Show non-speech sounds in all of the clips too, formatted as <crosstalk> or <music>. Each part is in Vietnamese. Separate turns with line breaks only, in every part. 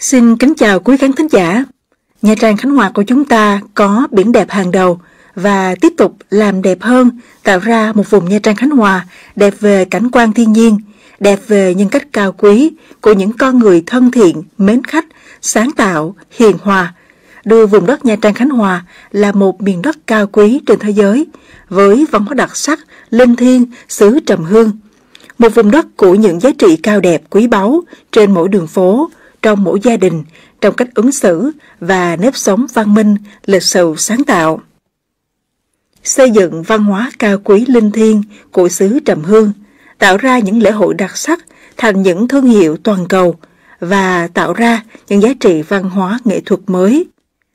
Xin kính chào quý khán thính giả. Nha Trang Khánh Hòa của chúng ta có biển đẹp hàng đầu và tiếp tục làm đẹp hơn, tạo ra một vùng Nha Trang Khánh Hòa đẹp về cảnh quan thiên nhiên, đẹp về nhân cách cao quý của những con người thân thiện, mến khách, sáng tạo, hiền hòa, đưa vùng đất Nha Trang Khánh Hòa là một miền đất cao quý trên thế giới với văn hóa đặc sắc, linh thiêng, xứ trầm hương. Một vùng đất của những giá trị cao đẹp quý báu trên mỗi đường phố, trong mỗi gia đình, trong cách ứng xử và nếp sống văn minh, lịch sự sáng tạo. Xây dựng văn hóa cao quý linh thiêng của xứ Trầm Hương, tạo ra những lễ hội đặc sắc thành những thương hiệu toàn cầu và tạo ra những giá trị văn hóa nghệ thuật mới,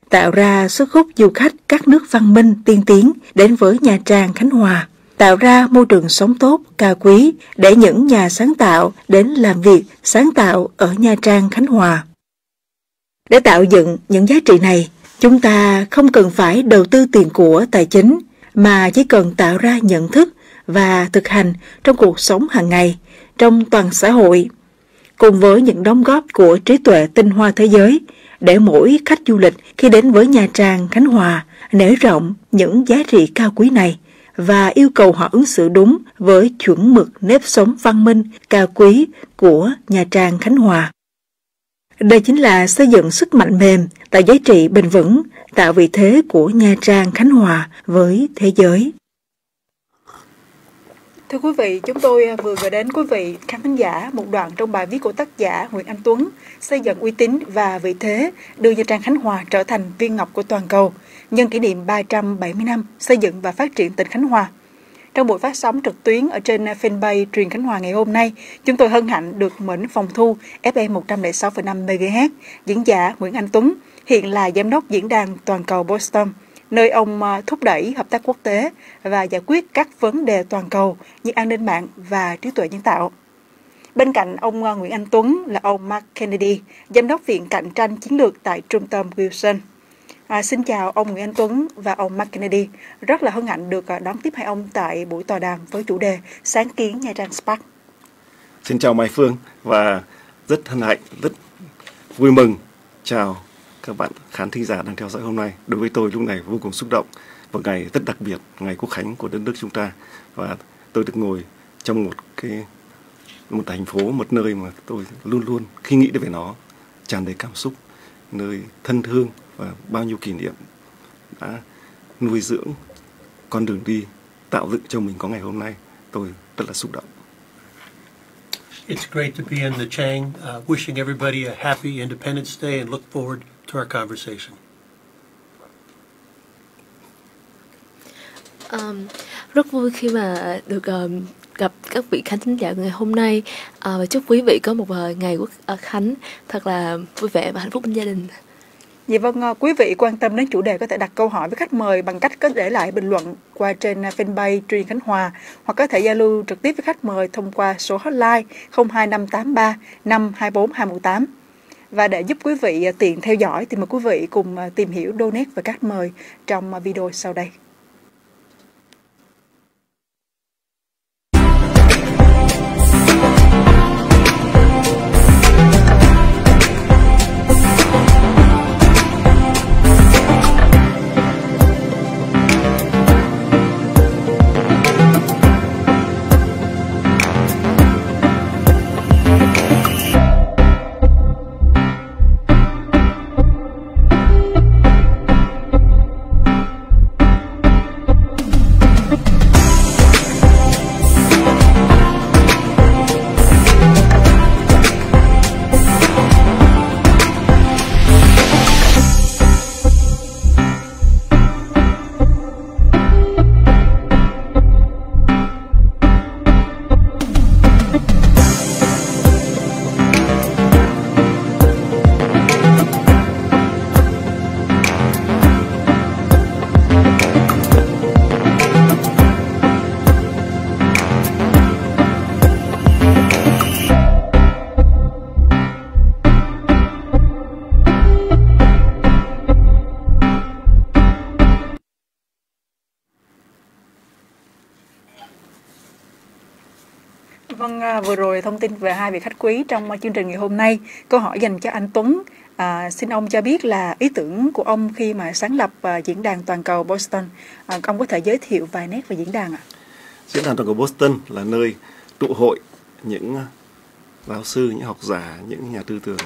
tạo ra sức hút du khách các nước văn minh tiên tiến đến với Nha Trang Khánh Hòa tạo ra môi trường sống tốt, cao quý để những nhà sáng tạo đến làm việc sáng tạo ở Nha Trang, Khánh Hòa. Để tạo dựng những giá trị này, chúng ta không cần phải đầu tư tiền của tài chính, mà chỉ cần tạo ra nhận thức và thực hành trong cuộc sống hàng ngày, trong toàn xã hội, cùng với những đóng góp của trí tuệ tinh hoa thế giới, để mỗi khách du lịch khi đến với Nha Trang, Khánh Hòa nể rộng những giá trị cao quý này và yêu cầu họ ứng xử đúng với chuẩn mực nếp sống văn minh, cao quý của nhà Trang Khánh Hòa. Đây chính là xây dựng sức mạnh mềm, tạo giá trị bền vững, tạo vị thế của Nha Trang Khánh Hòa với thế giới. Thưa quý vị, chúng tôi à, vừa gửi đến quý vị khán thính giả một đoạn trong bài viết của tác giả Nguyễn Anh Tuấn xây dựng uy tín và vị thế đưa Nha Trang Khánh Hòa trở thành viên ngọc của toàn cầu nhân kỷ niệm 370 năm xây dựng và phát triển tỉnh Khánh Hòa. Trong buổi phát sóng trực tuyến ở trên fanpage truyền Khánh Hòa ngày hôm nay, chúng tôi hân hạnh được mệnh phòng thu FM 106,5 MHz, diễn giả Nguyễn Anh Tuấn, hiện là giám đốc diễn đàn toàn cầu Boston, nơi ông à, thúc đẩy hợp tác quốc tế và giải quyết các vấn đề toàn cầu như an ninh mạng và trí tuệ nhân tạo. Bên cạnh ông à, Nguyễn Anh Tuấn là ông Mark Kennedy, giám đốc viện cạnh tranh chiến lược tại trung tâm Wilson. À, xin chào ông Nguyễn Anh Tuấn và ông Mark Kennedy. Rất là hân hạnh được à, đón tiếp hai ông tại buổi tòa đàm với chủ đề Sáng kiến Nha Trang Spark.
Xin chào Mai Phương và rất hân hạnh, rất vui mừng chào các bạn khán thính giả đang theo dõi hôm nay. Đối với tôi lúc này vô cùng xúc động một ngày rất đặc biệt, ngày quốc khánh của đất nước chúng ta và tôi được ngồi trong một cái một thành phố, một nơi mà tôi luôn luôn khi nghĩ về nó tràn đầy cảm xúc, nơi thân thương và bao nhiêu kỷ niệm đã nuôi dưỡng con đường đi tạo dựng cho mình có ngày hôm nay tôi rất là xúc động
It's great to be in the Chang. Uh, wishing everybody a happy Independence Day and look forward to our conversation.
Um, rất vui khi mà được um, gặp các vị khán thính giả ngày hôm nay uh, và chúc quý vị có một uh, ngày quốc uh, khánh thật là vui vẻ và hạnh phúc bên gia đình.
Dạ vâng, quý vị quan tâm đến chủ đề có thể đặt câu hỏi với khách mời bằng cách có để lại bình luận qua trên fanpage Truyền Khánh Hòa hoặc có thể giao lưu trực tiếp với khách mời thông qua số hotline 02583 524 218. Và để giúp quý vị à, tiện theo dõi thì mời quý vị cùng à, tìm hiểu, donate và các mời trong à, video sau đây. Thông tin về hai vị khách quý trong ờ, chương trình ngày hôm nay. Câu hỏi dành cho anh Tuấn. À, xin ông cho biết là ý tưởng của ông khi mà sáng lập à, diễn đàn toàn cầu Boston. À, ông có thể giới thiệu vài nét về diễn đàn ạ? À?
Diễn đàn toàn cầu Boston là nơi tụ hội những giáo sư, những học giả, những nhà tư tưởng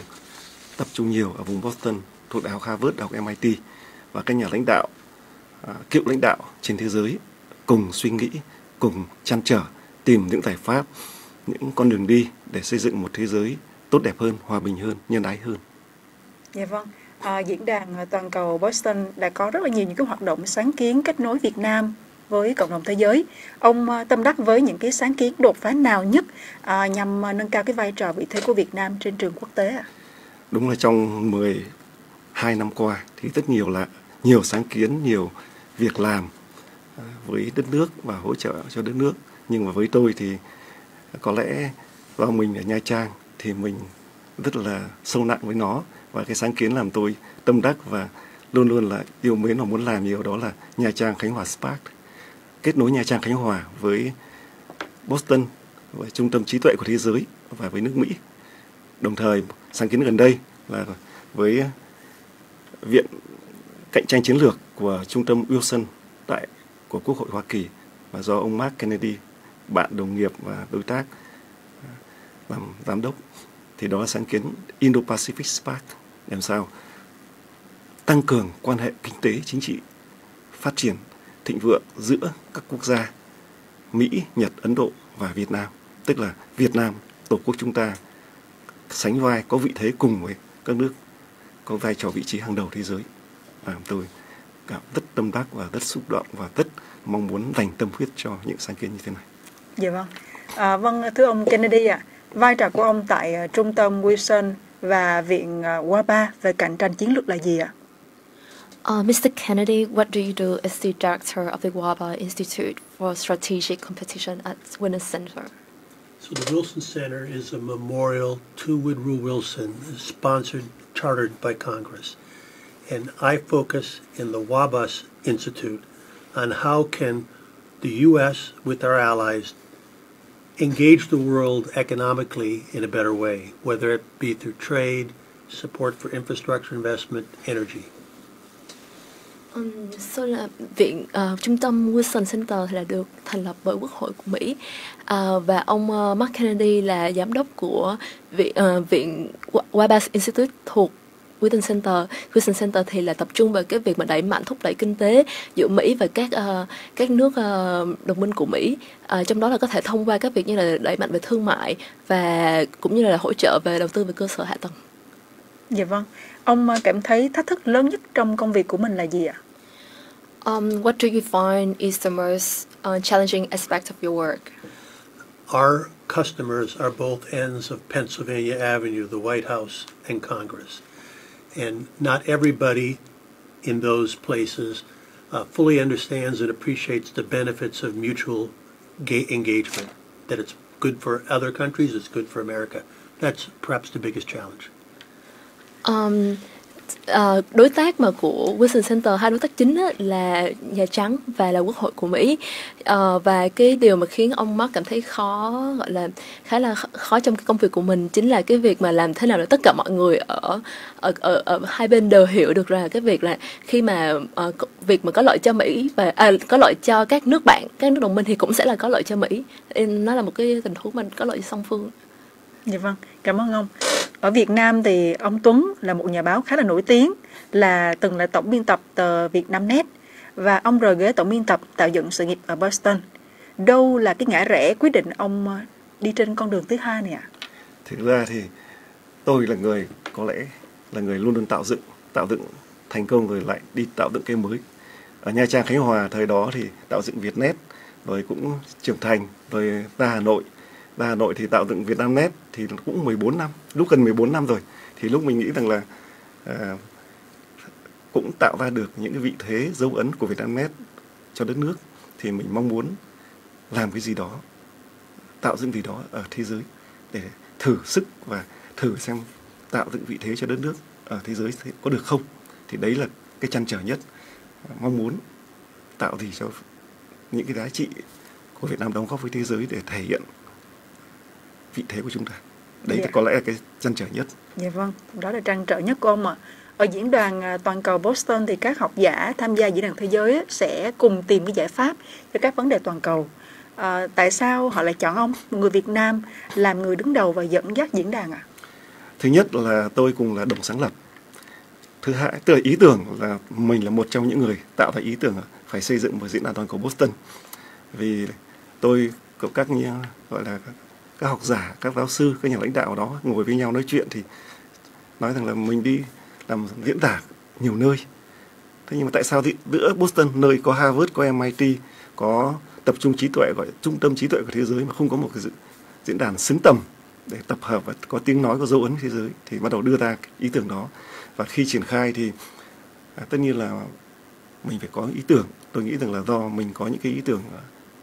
tập trung nhiều ở vùng Boston thuộc Đại học Harvard, Đại học MIT và các nhà lãnh đạo, à, cựu lãnh đạo trên thế giới cùng suy nghĩ, cùng chăn trở, tìm những giải pháp, những con đường đi để xây dựng một thế giới tốt đẹp hơn, hòa bình hơn, nhân ái hơn.
Dạ vâng. À, diễn đàn toàn cầu Boston đã có rất là nhiều những cái hoạt động sáng kiến kết nối Việt Nam với cộng đồng thế giới. Ông à, tâm đắc với những cái sáng kiến đột phá nào nhất à, nhằm à, nâng cao cái vai trò vị thế của Việt Nam trên trường quốc tế ạ? À?
Đúng là trong 12 năm qua thì rất nhiều là nhiều sáng kiến, nhiều việc làm à, với đất nước và hỗ trợ cho đất nước. Nhưng mà với tôi thì có lẽ vào mình ở Nha Trang thì mình rất là sâu nặng với nó. Và cái sáng kiến làm tôi tâm đắc và luôn luôn là yêu mến và muốn làm nhiều đó là Nha Trang Khánh Hòa Spark. Kết nối Nha Trang Khánh Hòa với Boston, với trung tâm trí tuệ của thế giới và với nước Mỹ. Đồng thời, sáng kiến gần đây là với viện cạnh tranh chiến lược của trung tâm Wilson tại của Quốc hội Hoa Kỳ. Và do ông Mark Kennedy bạn đồng nghiệp và đối tác à, làm giám đốc thì đó là sáng kiến Indo-Pacific Spark làm sao tăng cường quan hệ kinh tế chính trị phát triển thịnh vượng giữa các quốc gia Mỹ, Nhật, Ấn Độ và Việt Nam. Tức là Việt Nam, Tổ quốc chúng ta sánh vai có vị thế cùng với các nước có vai trò vị trí hàng đầu thế giới. Và tôi cảm rất tâm đắc và rất xúc động và rất mong muốn dành tâm huyết cho những sáng kiến như thế này.
Dạ vâng. À, vâng thưa ông Kennedy ạ, à, vai trò của ông tại uh, trung tâm Wilson và viện uh, WABA về cạnh tranh chiến lược là gì ạ?
Uh, Mr. Kennedy, what do you do as the director of the WABA Institute for Strategic Competition at Wilson Center?
So the Wilson Center is a memorial to Woodrow Wilson, sponsored, chartered by Congress. And I focus in the WABAS Institute on how can the U.S. with our allies engage the world economically in a better way, whether it be through trade, support for infrastructure investment, energy.
Um, so là viện uh, trung tâm Wilson Center là được thành lập bởi Quốc hội của Mỹ uh, và ông uh, Mark Kennedy là giám đốc của viện uh, viện Wabash Institute thuộc Wilson Center Wilson Center thì là tập trung vào cái việc mà đẩy mạnh thúc đẩy kinh tế giữa Mỹ và các uh, các nước uh, đồng minh của Mỹ uh, trong đó là có thể thông qua các việc như là đẩy mạnh về thương mại và cũng như là hỗ trợ về đầu tư về cơ sở hạ tầng.
Dạ vâng. Ông cảm thấy thách thức lớn nhất trong công việc của mình là gì ạ?
Um, what do you find is the most uh, challenging aspect of your work?
Our customers are both ends of Pennsylvania Avenue, the White House, and Congress. And not everybody in those places uh, fully understands and appreciates the benefits of mutual ga- engagement. That it's good for other countries, it's good for America. That's perhaps the biggest challenge.
Um, uh, đối tác mà của Wilson Center hai đối tác chính á, là Nhà Trắng và là Quốc hội của Mỹ uh, và cái điều mà khiến ông Mark cảm thấy khó gọi là khá là khó trong cái công việc của mình chính là cái việc mà làm thế nào để tất cả mọi người ở ở ở, ở hai bên đều hiểu được là cái việc là khi mà uh, việc mà có lợi cho Mỹ và à, có lợi cho các nước bạn các nước đồng minh thì cũng sẽ là có lợi cho Mỹ nên nó là một cái tình huống mình có lợi song phương.
Dạ vâng, cảm ơn ông. Ở Việt Nam thì ông Tuấn là một nhà báo khá là nổi tiếng, là từng là tổng biên tập tờ Việt Nam Net và ông rời ghế tổng biên tập tạo dựng sự nghiệp ở Boston. Đâu là cái ngã rẽ quyết định ông ờ, đi trên con đường thứ hai này ạ? À?
Thực ra thì tôi là người có lẽ là người luôn luôn tạo dựng, tạo dựng thành công rồi lại đi tạo dựng cái mới. Ở Nha Trang Khánh Hòa thời đó thì tạo dựng Vietnet rồi cũng trưởng thành rồi ra Hà Nội và Hà Nội thì tạo dựng Việt Nam Net thì cũng 14 năm, lúc gần 14 năm rồi. Thì lúc mình nghĩ rằng là à, cũng tạo ra được những cái vị thế dấu ấn của Việt Nam Net cho đất nước. Thì mình mong muốn làm cái gì đó tạo dựng gì đó ở thế giới để thử sức và thử xem tạo dựng vị thế cho đất nước ở thế giới có được không. Thì đấy là cái chăn trở nhất. Mong muốn tạo gì cho những cái giá trị của Việt Nam đóng góp với thế giới để thể hiện vị thế của chúng ta đấy
Dạ.
có lẽ là cái trăn trở nhất
Dạ vâng, đó là trăn trở nhất của ông ạ. Ở diễn đàn à, toàn cầu Boston thì các học giả tham gia diễn đàn thế giới sẽ cùng tìm cái giải pháp cho các vấn đề toàn cầu. À, tại sao họ lại chọn ông, một người Việt Nam, làm người đứng đầu và dẫn dắt diễn đàn ạ?
thứ nhất là tôi cùng là đồng sáng lập thứ hai tức là ý tưởng là mình là một trong những người tạo ra ý tưởng phải xây dựng một diễn đàn toàn cầu Boston vì tôi có các gọi là các, học giả các giáo sư các nhà lãnh đạo đó ngồi với nhau nói chuyện thì nói rằng là mình đi làm diễn tả nhiều nơi. Thế nhưng mà tại sao thì giữa Boston nơi có Harvard có MIT có tập trung trí tuệ gọi trung tâm trí tuệ của thế giới mà không có một cái dự, diễn đàn xứng tầm để tập hợp và có tiếng nói có dấu ấn thế giới thì bắt đầu đưa ra ý tưởng đó. Và khi triển khai thì à, tất nhiên là mình phải có ý tưởng. Tôi nghĩ rằng là do mình có những cái ý tưởng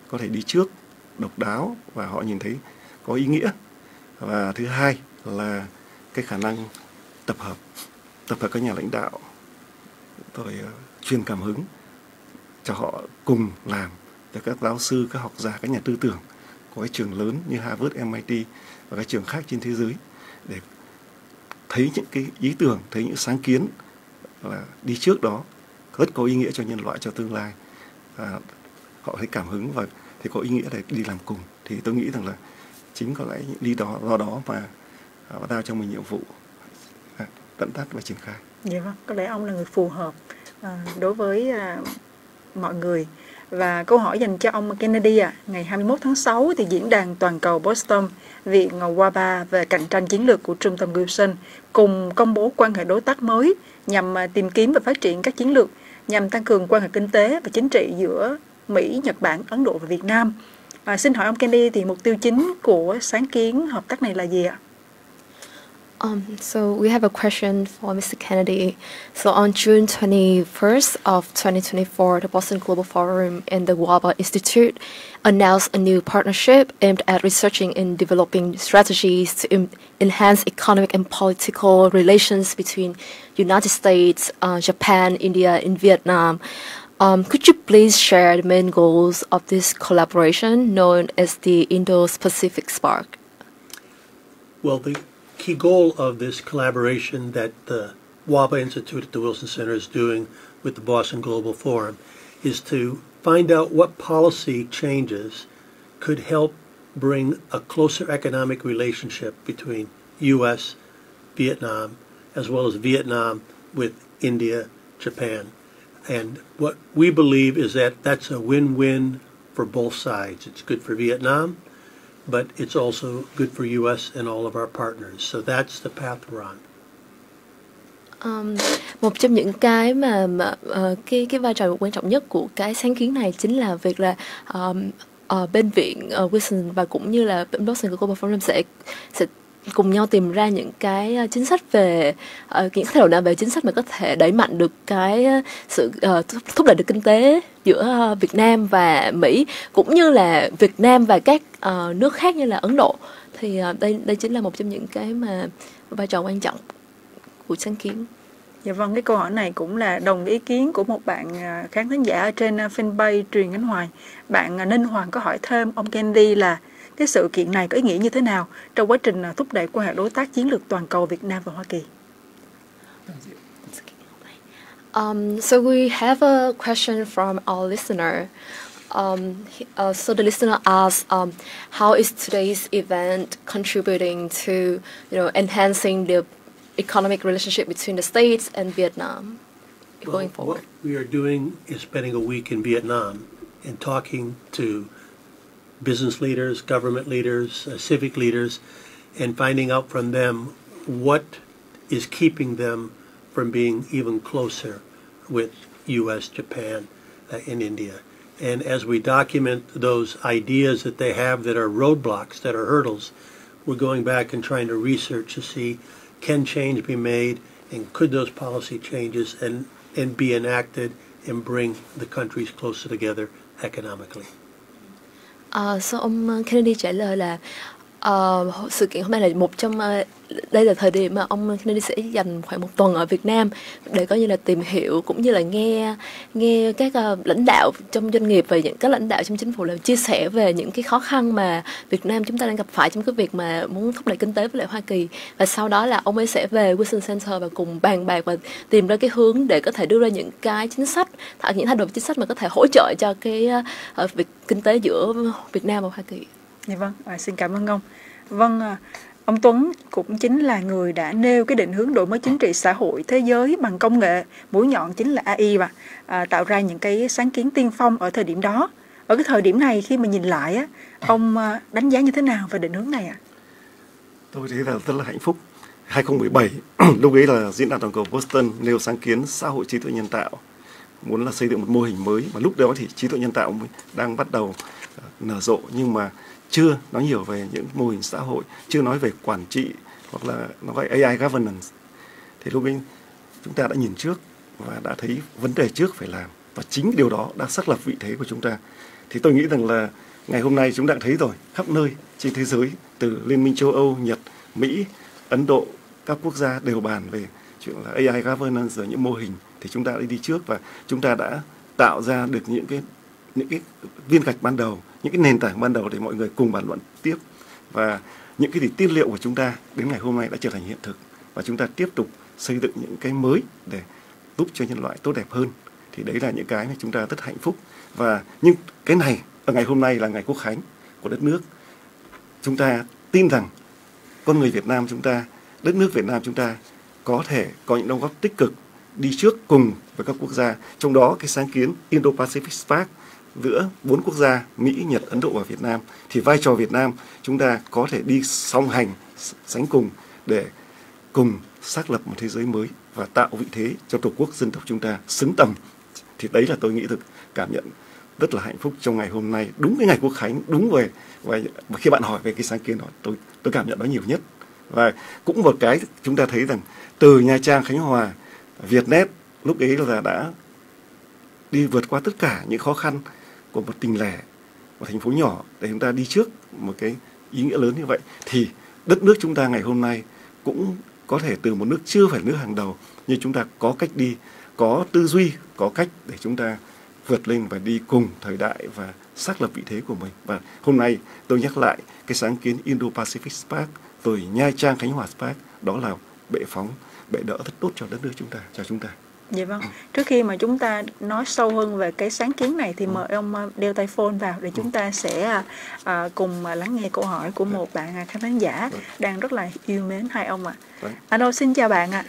có thể đi trước độc đáo và họ nhìn thấy có ý nghĩa và thứ hai là cái khả năng tập hợp tập hợp các nhà lãnh đạo rồi ờ, truyền cảm hứng cho họ cùng làm cho các giáo sư các học giả các nhà tư tưởng của các trường lớn như Harvard, MIT và các trường khác trên thế giới để thấy những cái ý tưởng, thấy những sáng kiến là đi trước đó rất có ý nghĩa cho nhân loại cho tương lai. và họ thấy cảm hứng và thì có ý nghĩa để đi làm cùng. Thì tôi nghĩ rằng là chính có lẽ đi đó do đó mà à, giao cho mình nhiệm vụ à, tận tắt và triển khai.
Dạ vâng, có lẽ ông là người phù hợp à, đối với à, mọi người. Và câu hỏi dành cho ông Kennedy ạ, ngày 21 tháng 6 thì diễn đàn toàn cầu Boston, Viện WABA về cạnh tranh chiến lược của Trung tâm Wilson cùng công bố quan hệ đối tác mới nhằm tìm kiếm và phát triển các chiến lược nhằm tăng cường quan hệ kinh tế và chính trị giữa Mỹ, Nhật Bản, Ấn Độ và Việt Nam. À, xin hỏi ông Kennedy thì mục tiêu chính của sáng kiến hợp tác này là gì ạ?
Um, so we have a question for Mr. Kennedy. So on June 21st of 2024, the Boston Global Forum and the WABA Institute announced a new partnership aimed at researching and developing strategies to enhance economic and political relations between United States, uh, Japan, India, and Vietnam. Um, could you please share the main goals of this collaboration known as the Indo-Pacific Spark?
Well, the key goal of this collaboration that the WABA Institute at the Wilson Center is doing with the Boston Global Forum is to find out what policy changes could help bring a closer economic relationship between U.S., Vietnam, as well as Vietnam with India, Japan. And what we believe is that that's a win-win for both sides. It's good for Vietnam, but it's also good for U.S. and all of our partners. So that's the path we're on.
Um, một trong những cái mà, mà uh, cái cái vai trò quan trọng nhất của cái sáng kiến này chính là việc là um, uh, bên viện uh, Wilson và cũng như là bên Boston Global Forum sẽ sẽ cùng nhau tìm ra những cái ờ, chính sách về uh, những thay đổi nào về chính sách mà có thể đẩy mạnh được cái ờ, sự uh, thúc- đẩy được kinh tế giữa Việt Nam và Mỹ cũng như là Việt Nam và các uh, nước khác như là Ấn Độ thì uh, đây đây chính là một trong những cái mà vai trò quan trọng của sáng kiến.
Dạ vâng, cái câu hỏi này cũng là đồng ý kiến của một bạn khán thính giả ở trên fanpage truyền Khánh Hoài. Bạn Ninh Hoàng có hỏi thêm ông Kennedy là cái sự kiện này có ý nghĩa như thế nào trong quá trình thúc đẩy quan hệ đối tác chiến lược toàn cầu Việt Nam và Hoa Kỳ?
Um, so we have a question from our listener. Um, uh, so the listener asks, um, how is today's event contributing to, you know, enhancing the economic relationship between the states and Vietnam going
Well,
forward?
What we are doing is spending a week in Vietnam and talking to business leaders, government leaders, uh, civic leaders, and finding out from them what is keeping them from being even closer with U.S., Japan, uh, and India. And as we document those ideas that they have that are roadblocks, that are hurdles, we're going back and trying to research to see can change be made and could those policy changes and, and be enacted and bring the countries closer together economically.
Ờ, uh, so ông ờ, Kennedy trả lời là uh, sự kiện hôm nay là một trong uh, đây là thời điểm mà ông Kennedy sẽ dành khoảng một tuần ở Việt Nam để coi như là tìm hiểu cũng như là nghe nghe các uh, lãnh đạo trong doanh nghiệp và những các lãnh đạo trong chính phủ là chia sẻ về những cái khó khăn mà Việt Nam chúng ta đang gặp phải trong cái việc mà muốn thúc đẩy kinh tế với lại Hoa Kỳ và sau đó là ông ấy sẽ về Wilson Center và cùng bàn bạc và tìm ra cái hướng để có thể đưa ra những cái chính sách những thay đổi chính sách mà có thể hỗ trợ cho cái uh, việc kinh tế giữa Việt Nam và Hoa Kỳ.
Dạ vâng, à, xin cảm ơn ông. Vâng, à, ông Tuấn cũng chính là người đã nêu cái định hướng đổi mới chính trị xã hội thế giới bằng công nghệ, mũi nhọn chính là AI và à, tạo ra những cái sáng kiến tiên phong ở thời điểm đó. Ở cái thời điểm này khi mà nhìn lại á, ông à, đánh giá như thế nào về định hướng này ạ? À?
Tôi thấy là rất là hạnh phúc. 2017, <clears throat> lúc ấy là diễn đàn toàn cầu Boston nêu sáng kiến xã hội trí tuệ nhân tạo muốn là xây dựng một mô hình mới mà lúc đó thì trí tuệ nhân tạo mới đang bắt đầu ờ, nở rộ. Nhưng mà chưa nói nhiều về những mô hình xã hội, chưa nói về quản trị hoặc là nó gọi AI governance. Thì lúc ấy chúng ta đã nhìn trước và đã thấy vấn đề trước phải làm. Và chính điều đó đã xác lập vị thế của chúng ta. Thì tôi nghĩ rằng là ngày hôm nay chúng ta đã thấy rồi, khắp nơi trên thế giới, từ liên minh châu Âu, Nhật, Mỹ, Ấn Độ, các quốc gia đều bàn về chuyện là AI governance rồi những mô hình thì chúng ta đã đi trước và chúng ta đã tạo ra được những cái những cái viên gạch ban đầu, những cái nền tảng ban đầu để mọi người cùng bàn luận tiếp. Và những cái gì tiên liệu của chúng ta đến ngày hôm nay đã trở thành hiện thực. Và chúng ta tiếp tục xây dựng những cái mới để giúp cho nhân loại tốt đẹp hơn. Thì đấy là những cái mà chúng ta rất hạnh phúc. Và nhưng cái này, ở ngày hôm nay là ngày quốc khánh của đất nước. Chúng ta tin rằng con người Việt Nam chúng ta, đất nước Việt Nam chúng ta có thể có những đóng góp tích cực đi trước cùng với các quốc gia. Trong đó cái sáng kiến Indo-Pacific Spark giữa bốn quốc gia Mỹ, Nhật, Ấn Độ và Việt Nam thì vai trò Việt Nam chúng ta có thể đi song hành sánh cùng để cùng xác lập một thế giới mới và tạo vị thế cho tổ quốc dân tộc chúng ta xứng tầm. Thì đấy là tôi nghĩ thực cảm nhận rất là hạnh phúc trong ngày hôm nay đúng cái ngày quốc khánh đúng về và khi bạn hỏi về cái sáng kiến đó tôi tôi cảm nhận nó nhiều nhất. Và cũng một cái chúng ta thấy rằng từ Nha Trang Khánh Hòa Vietnet lúc ấy là đã đi vượt qua tất cả những khó khăn của một tỉnh lẻ, một thành phố nhỏ để chúng ta đi trước một cái ý nghĩa lớn như vậy, thì đất nước chúng ta ngày hôm nay cũng có thể từ một nước chưa phải nước hàng đầu, nhưng chúng ta có cách đi, có tư duy, có cách để chúng ta vượt lên và đi cùng thời đại và xác lập vị thế của mình. Và hôm nay tôi nhắc lại cái sáng kiến Indo-Pacific Spark rồi Nha Trang Khánh Hòa Spark, đó là bệ phóng bệ đỡ rất tốt cho đất nước chúng ta cho chúng ta
Dạ vâng. Trước khi mà chúng ta nói sâu hơn về cái sáng kiến này thì mời ông ờ, đeo tay phone vào để chúng ta sẽ à, cùng lắng nghe câu hỏi của một bạn khán thính giả đang rất là yêu mến hai ông ạ. À. Alo, xin chào bạn ạ.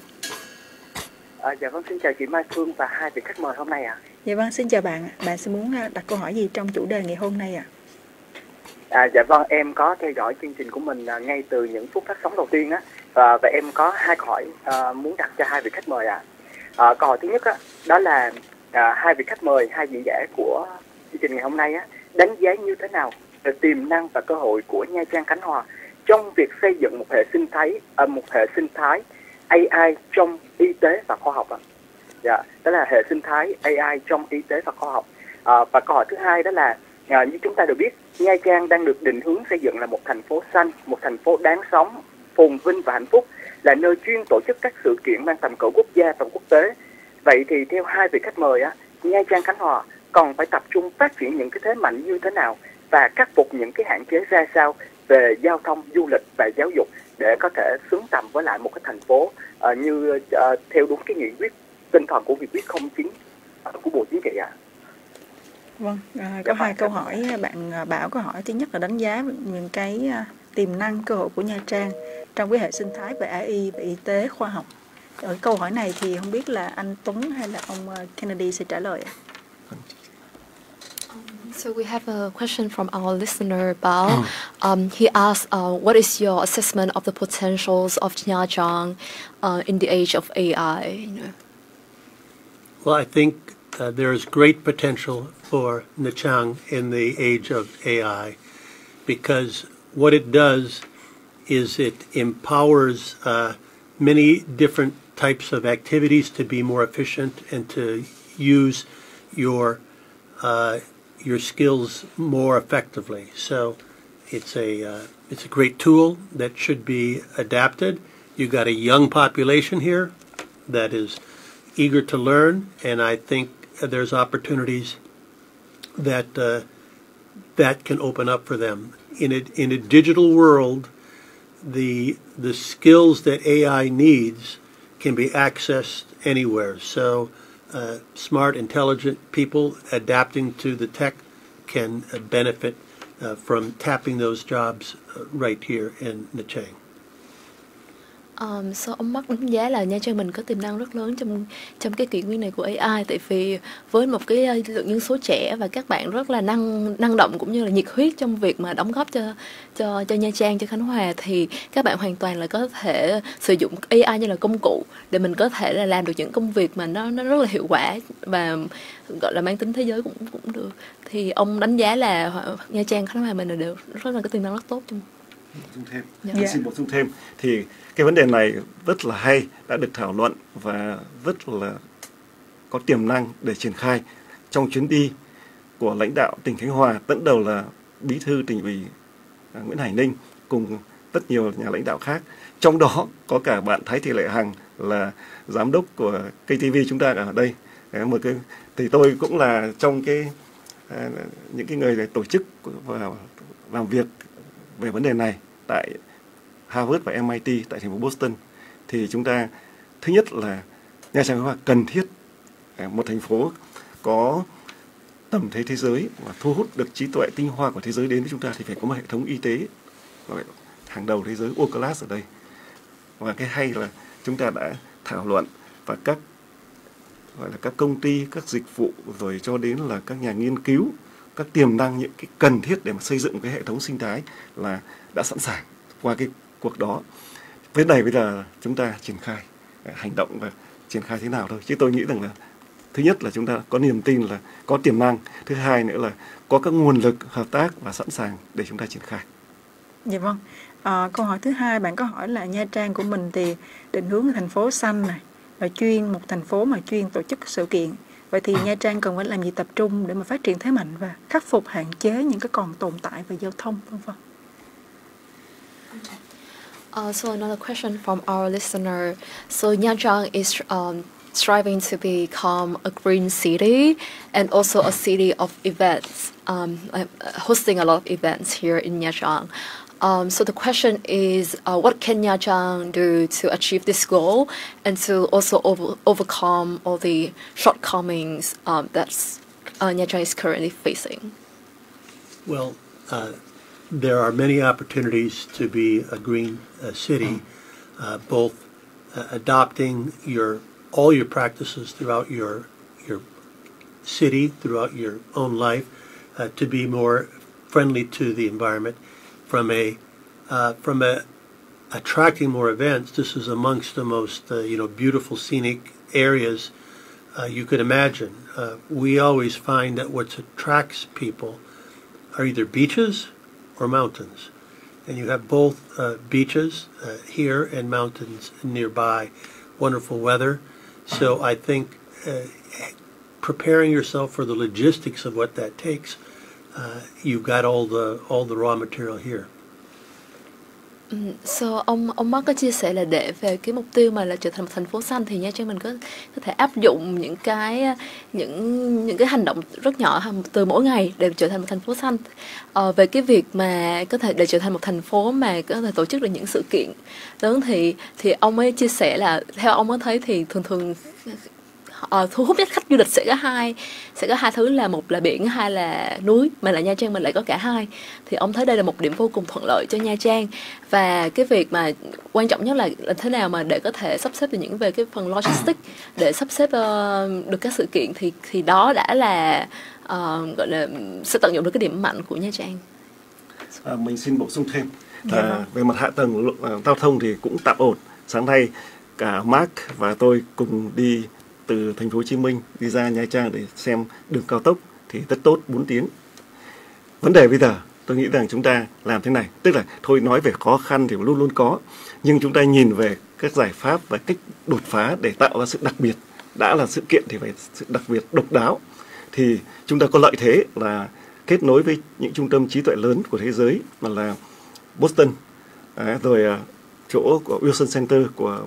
À. À, dạ vâng, xin chào chị Mai Phương và hai vị khách mời hôm nay ạ. À.
Dạ vâng, xin chào bạn. Bạn sẽ muốn đặt câu hỏi gì trong chủ đề ngày hôm nay ạ?
À? À, dạ vâng, em có theo dõi chương trình của mình à, ngay từ những phút phát sóng đầu tiên á và, và em có hai câu hỏi à, muốn đặt cho hai vị khách mời ạ. À. À, câu hỏi thứ nhất á, đó là à, hai vị khách mời, hai diễn giả của chương trình ngày hôm nay á, đánh giá như thế nào về tiềm năng và cơ hội của Nha Trang Khánh Hòa trong việc xây dựng một hệ sinh thái à, một hệ sinh thái AI trong y tế và khoa học ạ. Dạ, đó là hệ sinh thái AI trong y tế và khoa học. À, và câu hỏi thứ hai đó là à, như chúng ta đều biết, Nha Trang đang được định hướng xây dựng là một thành phố xanh, một thành phố đáng sống, phồn vinh và hạnh phúc là nơi chuyên tổ chức các sự kiện mang tầm cỡ quốc gia và quốc tế. Vậy thì theo hai vị khách mời á, Nha Trang Khánh Hòa còn phải tập trung phát triển những cái thế mạnh như thế nào và khắc phục những cái hạn chế ra sao về giao thông, du lịch và giáo dục để có thể xứng tầm với lại một cái thành phố uh, như uh, theo đúng cái nghị quyết tinh thần của nghị quyết không chính uh, của Bộ Chính trị ạ. À.
Vâng, à, có hai câu hỏi bạn Bảo câu hỏi thứ nhất là đánh giá những cái tiềm năng cơ hội của Nha Trang trong cái hệ sinh thái về AI về y tế khoa học ở câu hỏi này thì không biết là anh Tuấn hay là ông Kennedy sẽ trả lời ạ
So we have a question from our listener, Bao. Um, he asked, uh, "What is your assessment of the potentials of Nha Trang uh, in the age of AI?" You know?
Well, I think uh, there is great potential for Nha Trang in the age of AI because what it does is it empowers uh, many different types of activities to be more efficient and to use your uh, your skills more effectively. So it's a uh, It's a great tool that should be adapted. You've got a young population here that is eager to learn, and I think there's opportunities that uh, that can open up for them in a in a digital world. The the skills that AI needs can be accessed anywhere. So, uh, smart, intelligent people adapting to the tech can uh, benefit uh, from tapping those jobs uh, right here in Nha Trang.
Um, so ông Mark đánh giá là Nha Trang mình có tiềm năng rất lớn trong trong cái kỷ nguyên này của AI tại vì với một cái lượng nhân số trẻ và các bạn rất là năng năng động cũng như là nhiệt huyết trong việc mà đóng góp cho cho cho Nha Trang cho Khánh Hòa thì các bạn hoàn toàn là có thể sử dụng AI như là công cụ để mình có thể là làm được những công việc mà nó nó rất là hiệu quả và gọi là mang tính thế giới cũng cũng được. Thì ông đánh giá là Nha Trang Khánh Hòa mình là đều rất là cái tiềm năng rất tốt trong
bổ sung thêm.
Dạ.
xin bổ sung thêm. Thì cái vấn đề này rất là hay đã được thảo luận và rất là có tiềm năng để triển khai. Trong chuyến đi của lãnh đạo tỉnh Khánh Hòa dẫn đầu là bí thư tỉnh ủy à, Nguyễn Hải Ninh cùng rất nhiều nhà lãnh đạo khác. Trong đó có cả bạn Thái Thị Lệ Hằng là giám đốc của KTV chúng ta ở đây. Đấy, một cái thì tôi cũng là trong cái à, những cái người để tổ chức và làm việc về vấn đề này tại Harvard và MIT tại thành phố Boston. Thì chúng ta, thứ nhất là Nha Trang Khánh Hòa cần thiết à, một thành phố có tầm thế thế giới và thu hút được trí tuệ tinh hoa của thế giới đến với chúng ta thì phải có một hệ thống y tế gọi hàng đầu thế giới, world class ở đây. Và cái hay là chúng ta đã thảo luận và các, gọi là các công ty, các dịch vụ rồi cho đến là các nhà nghiên cứu các tiềm năng những cái cần thiết để mà xây dựng cái hệ thống sinh thái là đã sẵn sàng qua cái cuộc đó với này bây giờ chúng ta triển khai à, hành động và triển khai thế nào thôi chứ tôi nghĩ rằng là thứ nhất là chúng ta có niềm tin là có tiềm năng thứ hai nữa là có các nguồn lực hợp tác và sẵn sàng để chúng ta triển khai
Dạ vâng. À, câu hỏi thứ hai bạn có hỏi là Nha Trang của mình thì định hướng thành phố xanh này và chuyên một thành phố mà chuyên tổ chức sự kiện. Vậy thì Nha Trang cần phải làm gì tập trung để mà phát triển thế mạnh và khắc phục hạn chế những cái còn tồn tại về giao thông vân vân.
Uh, so another question from our listener. So Nha Trang is um, striving to become a green city and also a city of events, um, uh, hosting a lot of events here in Nha Trang. Um, so the question is, uh, what can Nha Trang do to achieve this goal and to also over- overcome all the shortcomings um, that uh, Nha Trang is currently facing?
Well, uh, there are many opportunities to be a green uh, city, uh, both uh, adopting your all your practices throughout your your city, throughout your own life, uh, to be more friendly to the environment. From a uh, from a attracting more events, this is amongst the most uh, you know beautiful scenic areas uh, you could imagine. Uh, we always find that what attracts people are either beaches or mountains. And you have both uh, beaches uh, here and mountains nearby. Wonderful weather. So I think preparing yourself for the logistics of what that takes, Uh, you've got all the all the raw material here.
Ừ, so ông ông Mark có chia sẻ là để về cái mục tiêu mà là trở thành một thành phố xanh thì Nha Trang mình có có thể áp dụng những cái à, những những cái hành động rất nhỏ từ mỗi ngày để trở thành một thành phố xanh. Ờ, về cái việc mà có thể để trở thành một thành phố mà có thể tổ chức được những sự kiện lớn thì thì ông ấy chia sẻ là theo ông ấy thấy thì thường thường ờ, thu hút nhất khách du lịch sẽ có hai sẽ có hai thứ là một là biển hai là núi. Mà là Nha Trang mình lại có cả hai. Thì ông thấy đây là một điểm vô cùng thuận lợi cho Nha Trang. Và cái việc mà quan trọng nhất là là thế nào mà để có thể sắp xếp được những về cái phần logistics để sắp xếp ờ, được các sự kiện thì thì đó đã là ờ, gọi là sẽ tận dụng được cái điểm mạnh của Nha Trang.
À, mình xin bổ sung thêm. À, về mặt hạ tầng giao thông thì cũng tạm ổn. Sáng nay cả Mark và tôi cùng đi từ thành phố Hồ Chí Minh đi ra Nha Trang để xem đường cao tốc thì rất tốt 4 tiếng. Vấn đề bây giờ tôi nghĩ rằng chúng ta làm thế này, tức là thôi nói về khó khăn thì luôn luôn có, nhưng chúng ta nhìn về các giải pháp và cách đột phá để tạo ra sự đặc biệt. Đã là sự kiện thì phải sự đặc biệt độc đáo. Thì chúng ta có lợi thế là kết nối với những trung tâm trí tuệ lớn của thế giới mà là Boston à, rồi à, chỗ của Wilson Center của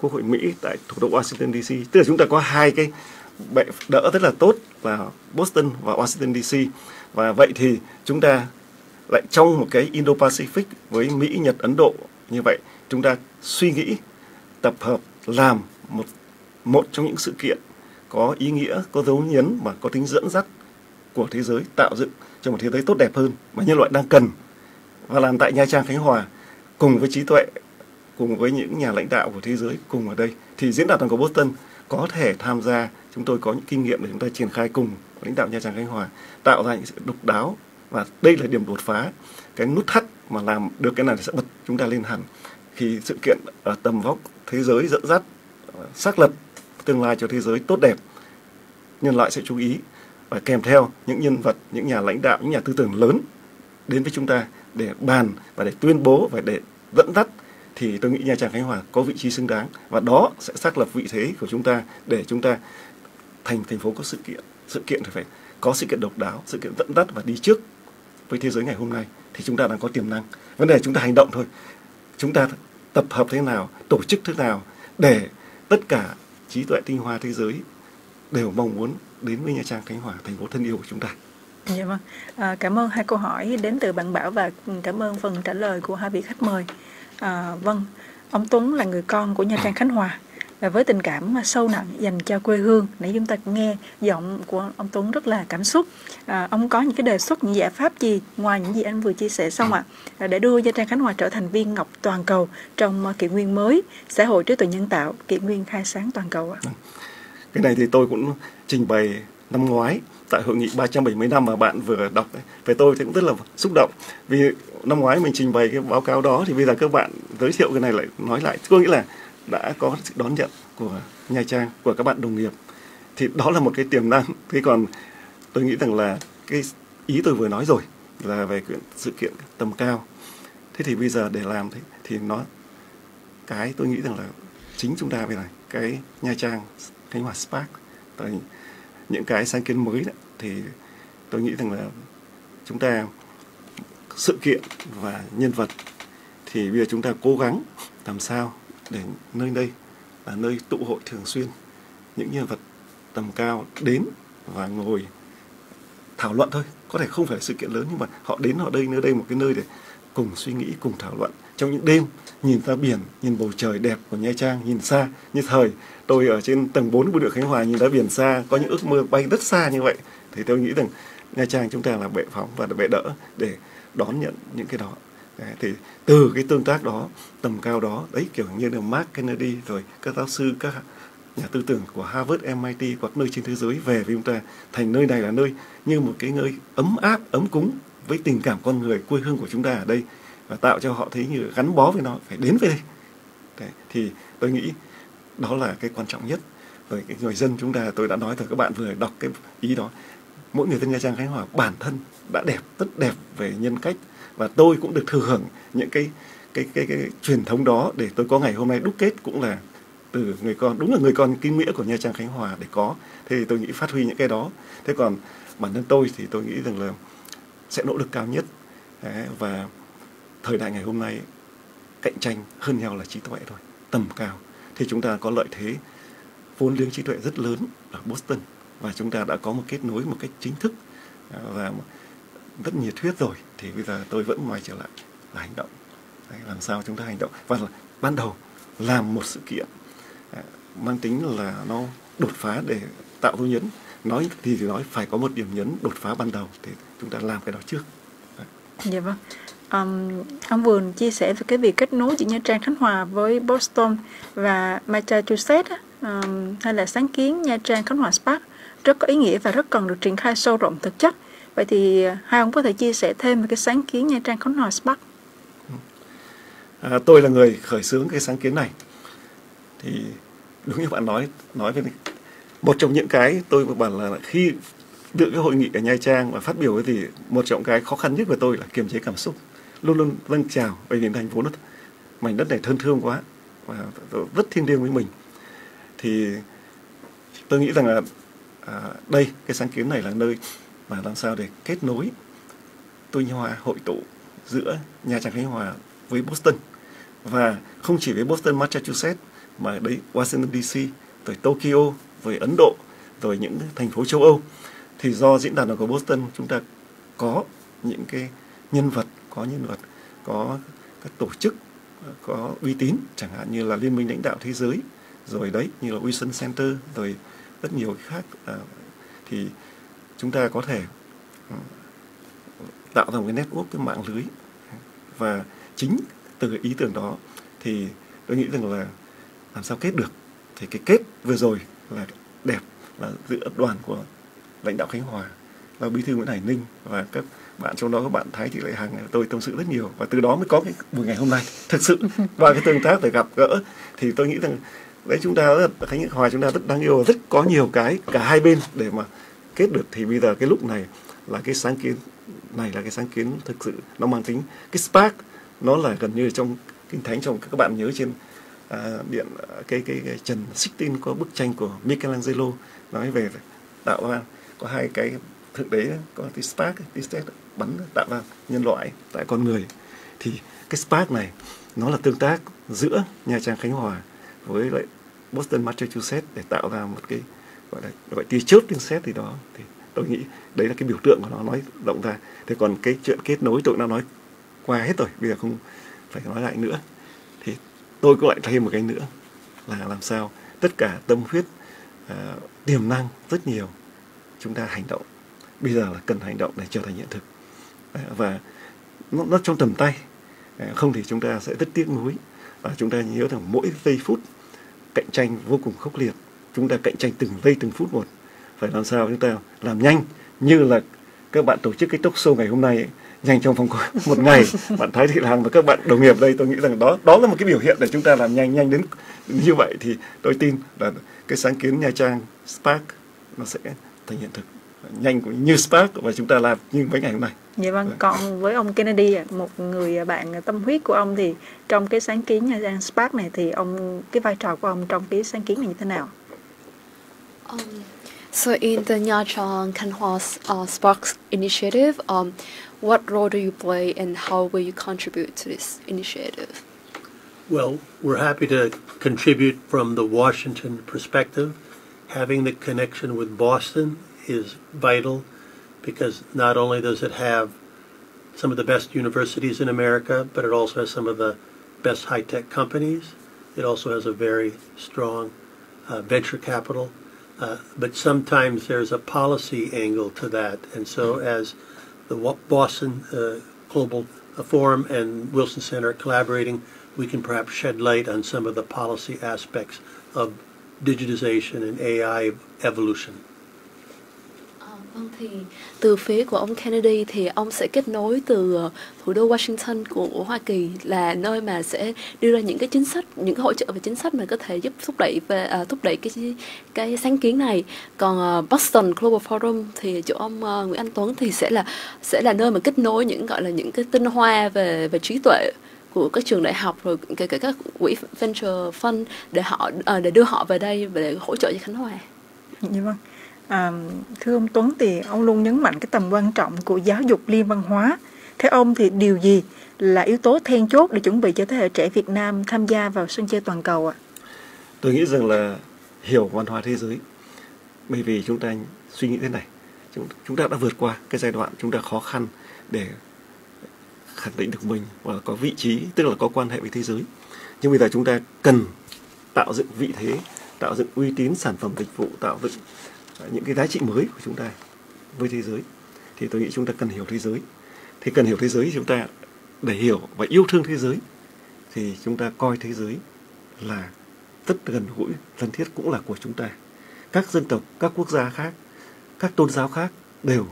Quốc hội Mỹ tại thủ đô Washington DC tức là chúng ta có hai cái bệ đỡ rất là tốt là Boston và Washington DC và vậy thì chúng ta lại trong một cái Indo-Pacific với Mỹ, Nhật, Ấn Độ như vậy chúng ta suy nghĩ tập hợp làm một một trong những sự kiện có ý nghĩa, có dấu nhấn và có tính dẫn dắt của thế giới tạo dựng cho một thế giới tốt đẹp hơn mà nhân loại đang cần. Và làm tại Nha Trang Khánh Hòa cùng với trí tuệ cùng với những nhà lãnh đạo của thế giới cùng ở đây, thì diễn đàn toàn cầu Boston có thể tham gia. Chúng tôi có những kinh nghiệm để chúng ta triển khai cùng lãnh đạo Nha Trang Khánh Hòa, tạo ra những sự độc đáo. Và đây là điểm đột phá, cái nút thắt mà làm được cái này sẽ bật chúng ta lên hẳn. Khi sự kiện ở tầm vóc thế giới dẫn dắt ờ, xác lập tương lai cho thế giới tốt đẹp, nhân loại sẽ chú ý và kèm theo những nhân vật, những nhà lãnh đạo, những nhà tư tưởng lớn đến với chúng ta để bàn và để tuyên bố và để dẫn dắt thì tôi nghĩ Nha Trang Khánh Hòa có vị trí xứng đáng và đó sẽ xác lập vị thế của chúng ta để chúng ta thành thành phố có sự kiện sự kiện thì phải có sự kiện độc đáo sự kiện dẫn dắt và đi trước với thế giới ngày hôm nay thì chúng ta đang có tiềm năng vấn đề chúng ta hành động thôi chúng ta tập hợp thế nào tổ chức thế nào để tất cả trí tuệ tinh hoa thế giới đều mong muốn đến với Nha Trang Khánh Hòa thành phố thân yêu của chúng ta
Dạ vâng. À, cảm ơn hai câu hỏi đến từ bạn Bảo và cảm ơn phần trả lời của hai vị khách mời. À, vâng, ông Tuấn là người con của Nha Trang Khánh Hòa. Và với tình cảm à, sâu nặng dành cho quê hương nãy chúng ta nghe giọng của ông Tuấn rất là cảm xúc. À, ông có những cái đề xuất những giải pháp gì ngoài những gì anh vừa chia sẻ xong ạ? À, để đưa Nha Trang Khánh Hòa trở thành viên ngọc toàn cầu trong à, kỷ nguyên mới xã hội trí tuệ nhân tạo kỷ nguyên khai sáng toàn cầu ạ. À?
cái này thì tôi cũng trình bày năm ngoái tại hội nghị 370 năm mà bạn vừa đọc ấy. về tôi thì cũng rất là xúc động. Vì năm ngoái mình trình bày cái báo cáo đó thì bây giờ các bạn giới thiệu cái này lại nói lại. Có nghĩa là đã có sự đón nhận của Nha Trang, của các bạn đồng nghiệp. Thì đó là một cái tiềm năng. Thế còn tôi nghĩ rằng là cái ý tôi vừa nói rồi là về chuyện sự kiện tầm cao. Thế thì bây giờ để làm thế thì nó, cái tôi nghĩ rằng là chính chúng ta về này cái Nha Trang, Khánh Hòa Spark. Tại những cái sáng kiến mới đó, thì tôi nghĩ rằng là chúng ta sự kiện và nhân vật thì bây giờ chúng ta cố gắng làm sao để nơi đây là nơi tụ hội thường xuyên những nhân vật tầm cao đến và ngồi thảo luận thôi. Có thể không phải là sự kiện lớn nhưng mà họ đến họ đây nơi đây một cái nơi để cùng suy nghĩ cùng thảo luận trong những đêm nhìn ra biển nhìn bầu trời đẹp của nha trang nhìn xa như thời. Tôi ở trên tầng 4 của đội khánh hòa nhìn ra biển xa có những ước mơ bay rất xa như vậy. Thì tôi nghĩ rằng nha trang chúng ta là bệ phóng và bệ đỡ để đón nhận những cái đó. Đấy, thì từ cái tương tác đó tầm cao đó đấy kiểu như là Mark Kennedy rồi các giáo sư các nhà tư tưởng của Harvard, MIT hoặc nơi trên thế giới về với chúng ta thành nơi này là nơi như một cái nơi ấm áp ấm cúng với tình cảm con người quê hương của chúng ta ở đây và tạo cho họ thấy như gắn bó với nó phải đến với đây. Đấy, thì tôi nghĩ đó là cái quan trọng nhất. Rồi cái người dân chúng ta tôi đã nói rồi các bạn vừa đọc cái ý đó. Mỗi người dân nha trang khánh hòa bản thân đã đẹp rất đẹp về nhân cách. Và tôi cũng được thừa hưởng những cái cái cái, cái, cái truyền thống đó để tôi có ngày hôm nay đúc kết cũng là từ người con đúng là người con kinh nghĩa của nha trang khánh hòa để có. Thế thì tôi nghĩ phát huy những cái đó. Thế còn bản thân tôi thì tôi nghĩ rằng là sẽ nỗ lực cao nhất. Đấy, và thời đại ngày hôm nay cạnh tranh hơn nhau là trí tuệ thôi tầm cao. Thì chúng ta có lợi thế vốn liếng trí tuệ rất lớn ở Boston và chúng ta đã có một kết nối một cách chính thức à, và rất nhiệt huyết rồi. Thì bây giờ tôi vẫn ngoài trở lại là hành động. Đấy, làm sao chúng ta hành động? Và là, ban đầu làm một sự kiện à, mang tính là nó đột phá để tạo dấu nhấn. Nói thì, thì nói phải có một điểm nhấn đột phá ban đầu thì chúng ta làm cái đó trước.
Đấy. dạ vâng um, ông vừa chia sẻ về cái việc kết nối giữa Nha Trang Khánh Hòa với Boston và Massachusetts um, hay là sáng kiến Nha Trang Khánh Hòa Spark rất có ý nghĩa và rất cần được triển khai sâu rộng thực chất. Vậy thì ờ, hai ông có thể chia sẻ thêm về cái sáng kiến Nha Trang Khánh Hòa Spark?
À, tôi là người khởi xướng cái sáng kiến này. Thì đúng như bạn nói nói về một trong những cái tôi bảo là khi dự cái hội nghị ở Nha Trang và phát biểu thì một trong cái khó khăn nhất của tôi là kiềm chế cảm xúc luôn luôn dâng trào bởi vì thành phố nó mảnh đất này thân thương quá và rất thiêng liêng với mình. Thì tôi nghĩ rằng là à, đây cái sáng kiến này là nơi mà làm sao để kết nối tôi hòa hội tụ giữa nhà Trang Khánh Hòa với Boston. Và không chỉ với Boston Massachusetts mà đấy Washington DC rồi Tokyo rồi Ấn Độ rồi những thành phố châu Âu. Thì do diễn đàn của Boston chúng ta có những cái nhân vật có nhân vật có các tổ chức có uy tín chẳng hạn như là liên minh lãnh đạo thế giới rồi đấy như là Wilson Center rồi rất nhiều khác à, thì chúng ta có thể ừ, tạo ra một cái network cái mạng lưới. Và chính từ ý tưởng đó thì tôi nghĩ rằng là làm sao kết được. Thì cái kết vừa rồi là đẹp là giữa đoàn của lãnh đạo Khánh Hòa và bí thư Nguyễn Hải Ninh và các bạn trong đó các bạn Thái Thị Lệ Hằng tôi tâm sự rất nhiều và từ đó mới có cái buổi ngày hôm nay. <laughs> Thực sự và cái tương tác để gặp gỡ. Thì tôi nghĩ rằng đấy chúng ta rất Khánh Hòa chúng ta rất đáng yêu rất có nhiều cái cả hai bên để mà kết được. Thì bây giờ cái lúc này là cái sáng kiến này là cái sáng kiến thực sự nó mang tính cái spark. Nó là gần như trong kinh thánh trong các bạn nhớ trên à, điện cái, cái cái trần Sixtine có bức tranh của Michelangelo nói về tạo ra có hai cái thượng đế có cái spark cái spark bắn tạo ra nhân loại tại con người thì cái spark này nó là tương tác giữa Nha Trang Khánh Hòa với lại Boston Massachusetts để tạo ra một cái gọi là gọi tia chớp tiếng sét thì đó. Thì tôi nghĩ đấy là cái biểu tượng của nó nói động ra. Thế còn cái chuyện kết nối tôi đã nói qua hết rồi bây giờ không phải nói lại nữa. Thì tôi cũng lại thêm một cái nữa là làm sao tất cả tâm huyết à, tiềm năng rất nhiều chúng ta hành động. Bây giờ là cần hành động để trở thành hiện thực và nó, nó trong tầm tay. Không thì chúng ta sẽ rất tiếc nuối. Và chúng ta nhớ rằng mỗi giây phút cạnh tranh vô cùng khốc liệt. Chúng ta cạnh tranh từng giây từng phút một. Phải làm sao chúng ta làm nhanh như là các bạn tổ chức cái talk show ngày hôm nay ấy, nhanh trong vòng một ngày. <laughs> Bạn Thái Thị Hằng và các bạn đồng nghiệp đây tôi nghĩ rằng đó đó là một cái biểu hiện để chúng ta làm nhanh nhanh đến như vậy. Thì tôi tin là cái sáng kiến Nha Trang Spark nó sẽ thành hiện thực nhanh cũng như Spark và chúng ta làm như mấy ngày hôm nay.
Dạ vâng, còn với ông Kennedy, một người bạn tâm huyết của ông thì trong cái sáng kiến Nha Spark này thì ông cái vai trò của ông trong cái sáng kiến này như thế nào?
Um, so in the Nha Trang Kanhwa uh, Sparks initiative, um, what role do you play and how will you contribute to this initiative?
Well, we're happy to contribute from the Washington perspective. Having the connection with Boston is vital because not only does it have some of the best universities in America, but it also has some of the best high tech companies. It also has a very strong uh, venture capital. Uh, but sometimes there's a policy angle to that. And so, as the Boston uh, Global Forum and Wilson Center are collaborating, we can perhaps shed light on some of the policy aspects of digitization and AI evolution.
Vâng thì từ phía của ông Kennedy thì ông sẽ kết nối từ ờ, thủ đô Washington của Hoa Kỳ là nơi mà sẽ đưa ra những cái chính sách, những cái hỗ trợ về chính sách mà có thể giúp thúc đẩy về uh, thúc đẩy cái cái sáng kiến này. Còn uh, Boston Global Forum thì chỗ ông uh, Nguyễn Anh Tuấn thì sẽ là sẽ là nơi mà kết nối những gọi là những cái tinh hoa về về trí tuệ của các trường đại học rồi kể cả các quỹ venture fund để họ uh, để đưa họ về đây để hỗ trợ cho Khánh Hòa.
Dạ vâng. À, thưa ông Tuấn thì ông luôn nhấn mạnh cái tầm quan trọng của giáo dục liên văn hóa. Theo ông thì điều gì là yếu tố then chốt để chuẩn bị cho thế hệ trẻ Việt Nam tham gia vào sân chơi toàn cầu ạ? À?
Tôi nghĩ rằng là hiểu văn hóa thế giới. Bởi vì chúng ta suy nghĩ thế này, chúng, chúng ta đã vượt qua cái giai đoạn chúng ta khó khăn để khẳng định được mình và có vị trí, tức là có quan hệ với thế giới. Nhưng bây giờ chúng ta cần tạo dựng vị thế, tạo dựng uy tín sản phẩm dịch vụ, tạo dựng những cái giá trị mới của chúng ta với thế giới. Thì tôi nghĩ chúng ta cần hiểu thế giới. Thì cần hiểu thế giới chúng ta, để hiểu và yêu thương thế giới, thì chúng ta coi thế giới là rất gần gũi, thân thiết cũng là của chúng ta. Các dân tộc, các quốc gia khác, các tôn giáo khác đều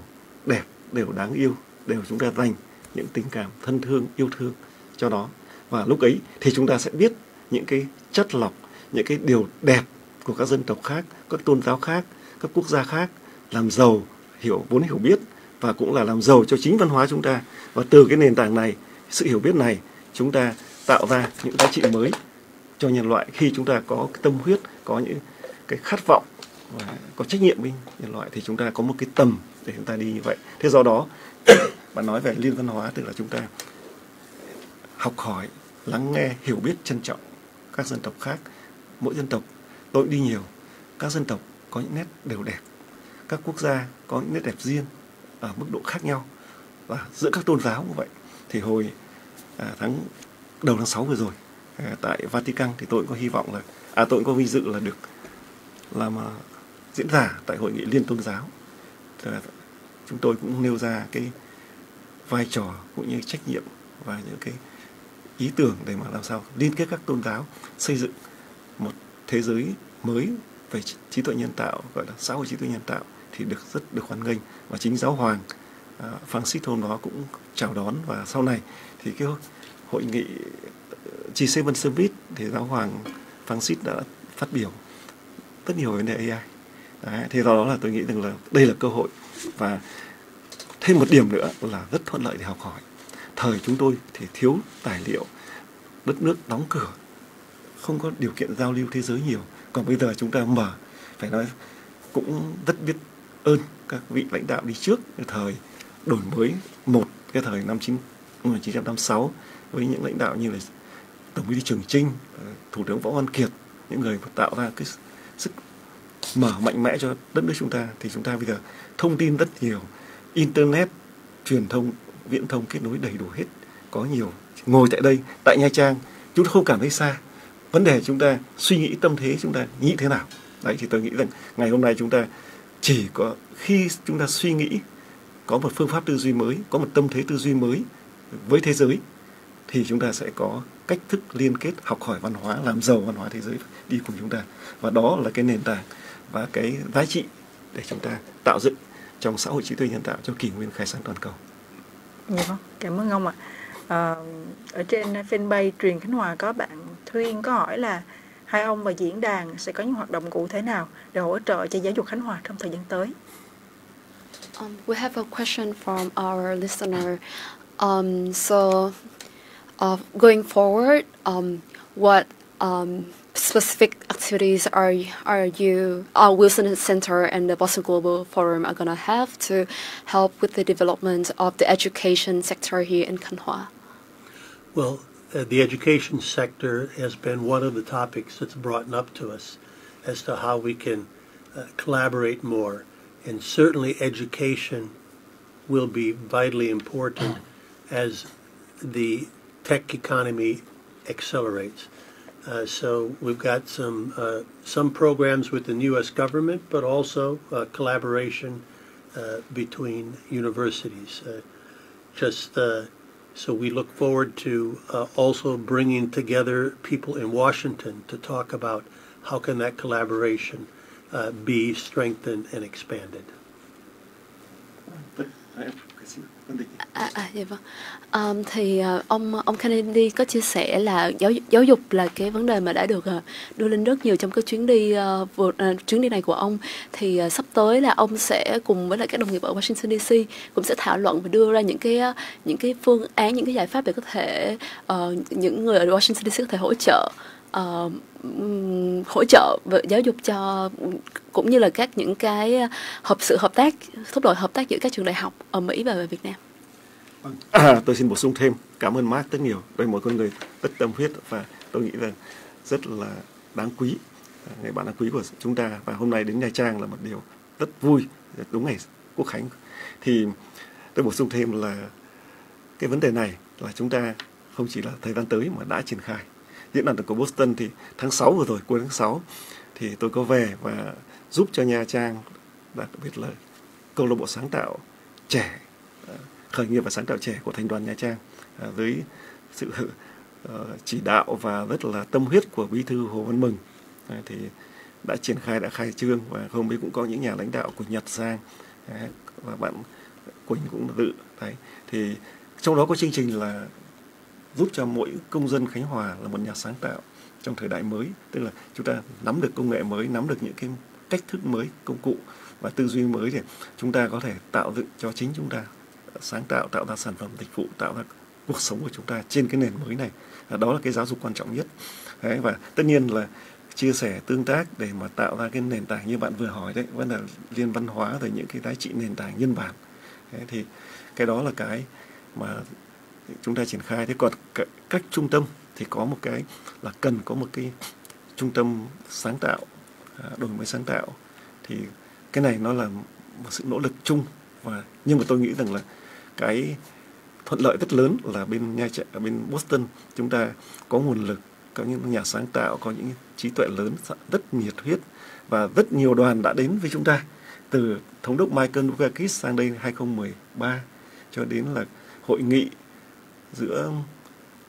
đẹp, đều đáng yêu, đều chúng ta dành những tình cảm thân thương, yêu thương cho nó. Và lúc ấy thì chúng ta sẽ biết những cái chất lọc, những cái điều đẹp của các dân tộc khác, các tôn giáo khác các quốc gia khác, làm giàu, hiểu, vốn hiểu biết và cũng là làm giàu cho chính văn hóa chúng ta. Và từ cái nền tảng này, sự hiểu biết này, chúng ta tạo ra những giá trị mới cho nhân loại khi chúng ta có cái tâm huyết, có những cái khát vọng và có trách nhiệm với nhân loại thì chúng ta có một cái tầm để chúng ta đi như vậy. Thế do đó, <coughs> bạn nói về liên văn hóa, tức là chúng ta học hỏi, lắng nghe, hiểu biết trân trọng các dân tộc khác. Mỗi dân tộc, tôi đi nhiều, các dân tộc có những nét đều đẹp. Các quốc gia có những nét đẹp riêng ở mức độ khác nhau. Và giữa các tôn giáo cũng vậy. Thì hồi à, tháng đầu tháng 6 vừa rồi à, tại Vatican thì tôi cũng có hy vọng là à tôi cũng có vinh dự là được làm uh, diễn giả tại hội nghị liên tôn giáo. Thì chúng tôi cũng nêu ra cái vai trò cũng như trách nhiệm và những cái ý tưởng để mà làm sao liên kết các tôn giáo xây dựng một thế giới mới về trí tuệ nhân tạo gọi là xã hội trí tuệ nhân tạo thì được rất được hoan nghênh. Và chính giáo hoàng à, uh, Francis hôm đó cũng chào đón. Và sau này thì cái hội nghị ờ, G7 Summit thì giáo hoàng Francis đã phát biểu rất nhiều vấn đề AI Đấy, thì do đó là tôi nghĩ rằng là đây là cơ hội. Và thêm một điểm nữa là rất thuận lợi để học hỏi. Thời chúng tôi thì thiếu tài liệu đất nước đóng cửa không có điều kiện giao lưu thế giới nhiều còn bây giờ chúng ta mở phải nói cũng rất biết ơn các vị lãnh đạo đi trước cái thời đổi mới một cái thời năm 1956 với những lãnh đạo như là tổng bí thư Trường Trinh, ờ, thủ tướng Võ Văn Kiệt, những người tạo ra cái sức mở mạnh mẽ cho đất nước chúng ta thì chúng ta bây giờ thông tin rất nhiều, internet, truyền thông, viễn thông kết nối đầy đủ hết, có nhiều. Ngồi tại đây, tại Nha Trang, chúng không cảm thấy xa. Vấn đề chúng ta suy nghĩ tâm thế chúng ta nghĩ thế nào. Đấy thì tôi nghĩ rằng ngày hôm nay chúng ta chỉ có khi chúng ta suy nghĩ có một phương pháp tư duy mới, có một tâm thế tư duy mới với thế giới thì chúng ta sẽ có cách thức liên kết học hỏi văn hóa làm giàu văn hóa thế giới đi cùng chúng ta và đó là cái nền tảng và cái giá trị để chúng ta tạo dựng trong xã hội trí tuệ nhân tạo cho kỷ nguyên khai sáng toàn cầu.
Dạ vâng, cảm ơn ông ạ. À, ở trên fanpage truyền Khánh Hòa có bạn Thuyên có hỏi là hai ông và diễn đàn sẽ có những hoạt động cụ thể nào để hỗ trợ cho giáo dục Khánh Hòa trong thời gian tới?
Um, we have a question from our listener. Um, so, uh, going forward, um, what um, specific activities are are you, uh, Wilson Center and the Boston Global Forum are gonna have to help with the development of the education sector here in Kanhua?
Well, the education sector has been one of the topics that's brought up to us as to how we can uh, collaborate more. And certainly education will be vitally important <clears throat> as the tech economy accelerates. Uh, so we've got some uh, some programs with the U.S. government, but also uh, collaboration uh, between universities. Uh, just uh, so we look forward to uh, also bringing together people in Washington to talk about how can that collaboration uh, be strengthened and expanded.
À, à dạ vâng. À, thì ờ, ông ông Kennedy có chia sẻ là giáo giáo dục là cái vấn đề mà đã được ờ, đưa lên rất nhiều trong cái chuyến đi uh, vừa, uh, chuyến đi này của ông. Thì uh, sắp tới là ông sẽ cùng với lại các đồng nghiệp ở Washington DC cũng sẽ thảo luận và đưa ra những cái những cái phương án những cái giải pháp để có thể uh, những người ở Washington DC có thể hỗ trợ uh, hỗ trợ về giáo dục cho cũng như là các những cái ờ, hợp sự hợp tác thúc đẩy hợp tác giữa các trường đại học ở Mỹ và Việt Nam.
À, <clears throat> tôi xin bổ sung thêm cảm ơn Mark rất nhiều đây một con người rất tâm huyết và tôi nghĩ là rất là đáng quý ờ, người bạn đáng quý của chúng ta. Và hôm nay đến Nha Trang là một điều rất vui đúng ngày Quốc Khánh. Thì tôi bổ sung thêm là cái vấn đề này là chúng ta không chỉ là thời gian tới mà đã triển khai diễn đàn của Boston thì tháng 6 vừa rồi, cuối tháng 6 thì tôi có về và giúp cho Nha Trang, đặc biệt là câu lạc bộ sáng tạo trẻ ờ, khởi nghiệp và sáng tạo trẻ của thành đoàn Nha Trang ờ, dưới sự ờ, chỉ đạo và rất là tâm huyết của bí thư Hồ Văn Mừng. Thì đã triển khai, đã khai trương và hôm ấy cũng có những nhà lãnh đạo của Nhật sang và bạn Quỳnh cũng dự. Đấy, thì trong đó có chương trình là giúp cho mỗi công dân Khánh Hòa là một nhà sáng tạo trong thời đại mới. Tức là chúng ta nắm được công nghệ mới nắm được những cái cách thức mới công cụ và tư duy mới để chúng ta có thể tạo dựng cho chính chúng ta sáng tạo tạo ra sản phẩm dịch vụ tạo ra cuộc sống của chúng ta trên cái nền mới này. À, đó là cái giáo dục quan trọng nhất. Đấy, và tất nhiên là chia sẻ tương tác để mà tạo ra cái nền tảng như bạn vừa hỏi đấy vấn đề liên văn hóa rồi những cái giá trị nền tảng nhân bản. Đấy, thì cái đó là cái mà chúng ta triển khai. Thế còn các, trung tâm thì có một cái là cần có một cái trung tâm sáng tạo à, đổi mới sáng tạo. Thì cái này nó là một sự nỗ lực chung và nhưng mà tôi nghĩ rằng là cái thuận lợi rất lớn là bên nha ở à, bên Boston. Chúng ta có nguồn lực có những nhà sáng tạo có những trí tuệ lớn rất nhiệt huyết và rất nhiều đoàn đã đến với chúng ta. Từ thống đốc Michael Dukakis sang đây 2013 cho đến là hội nghị giữa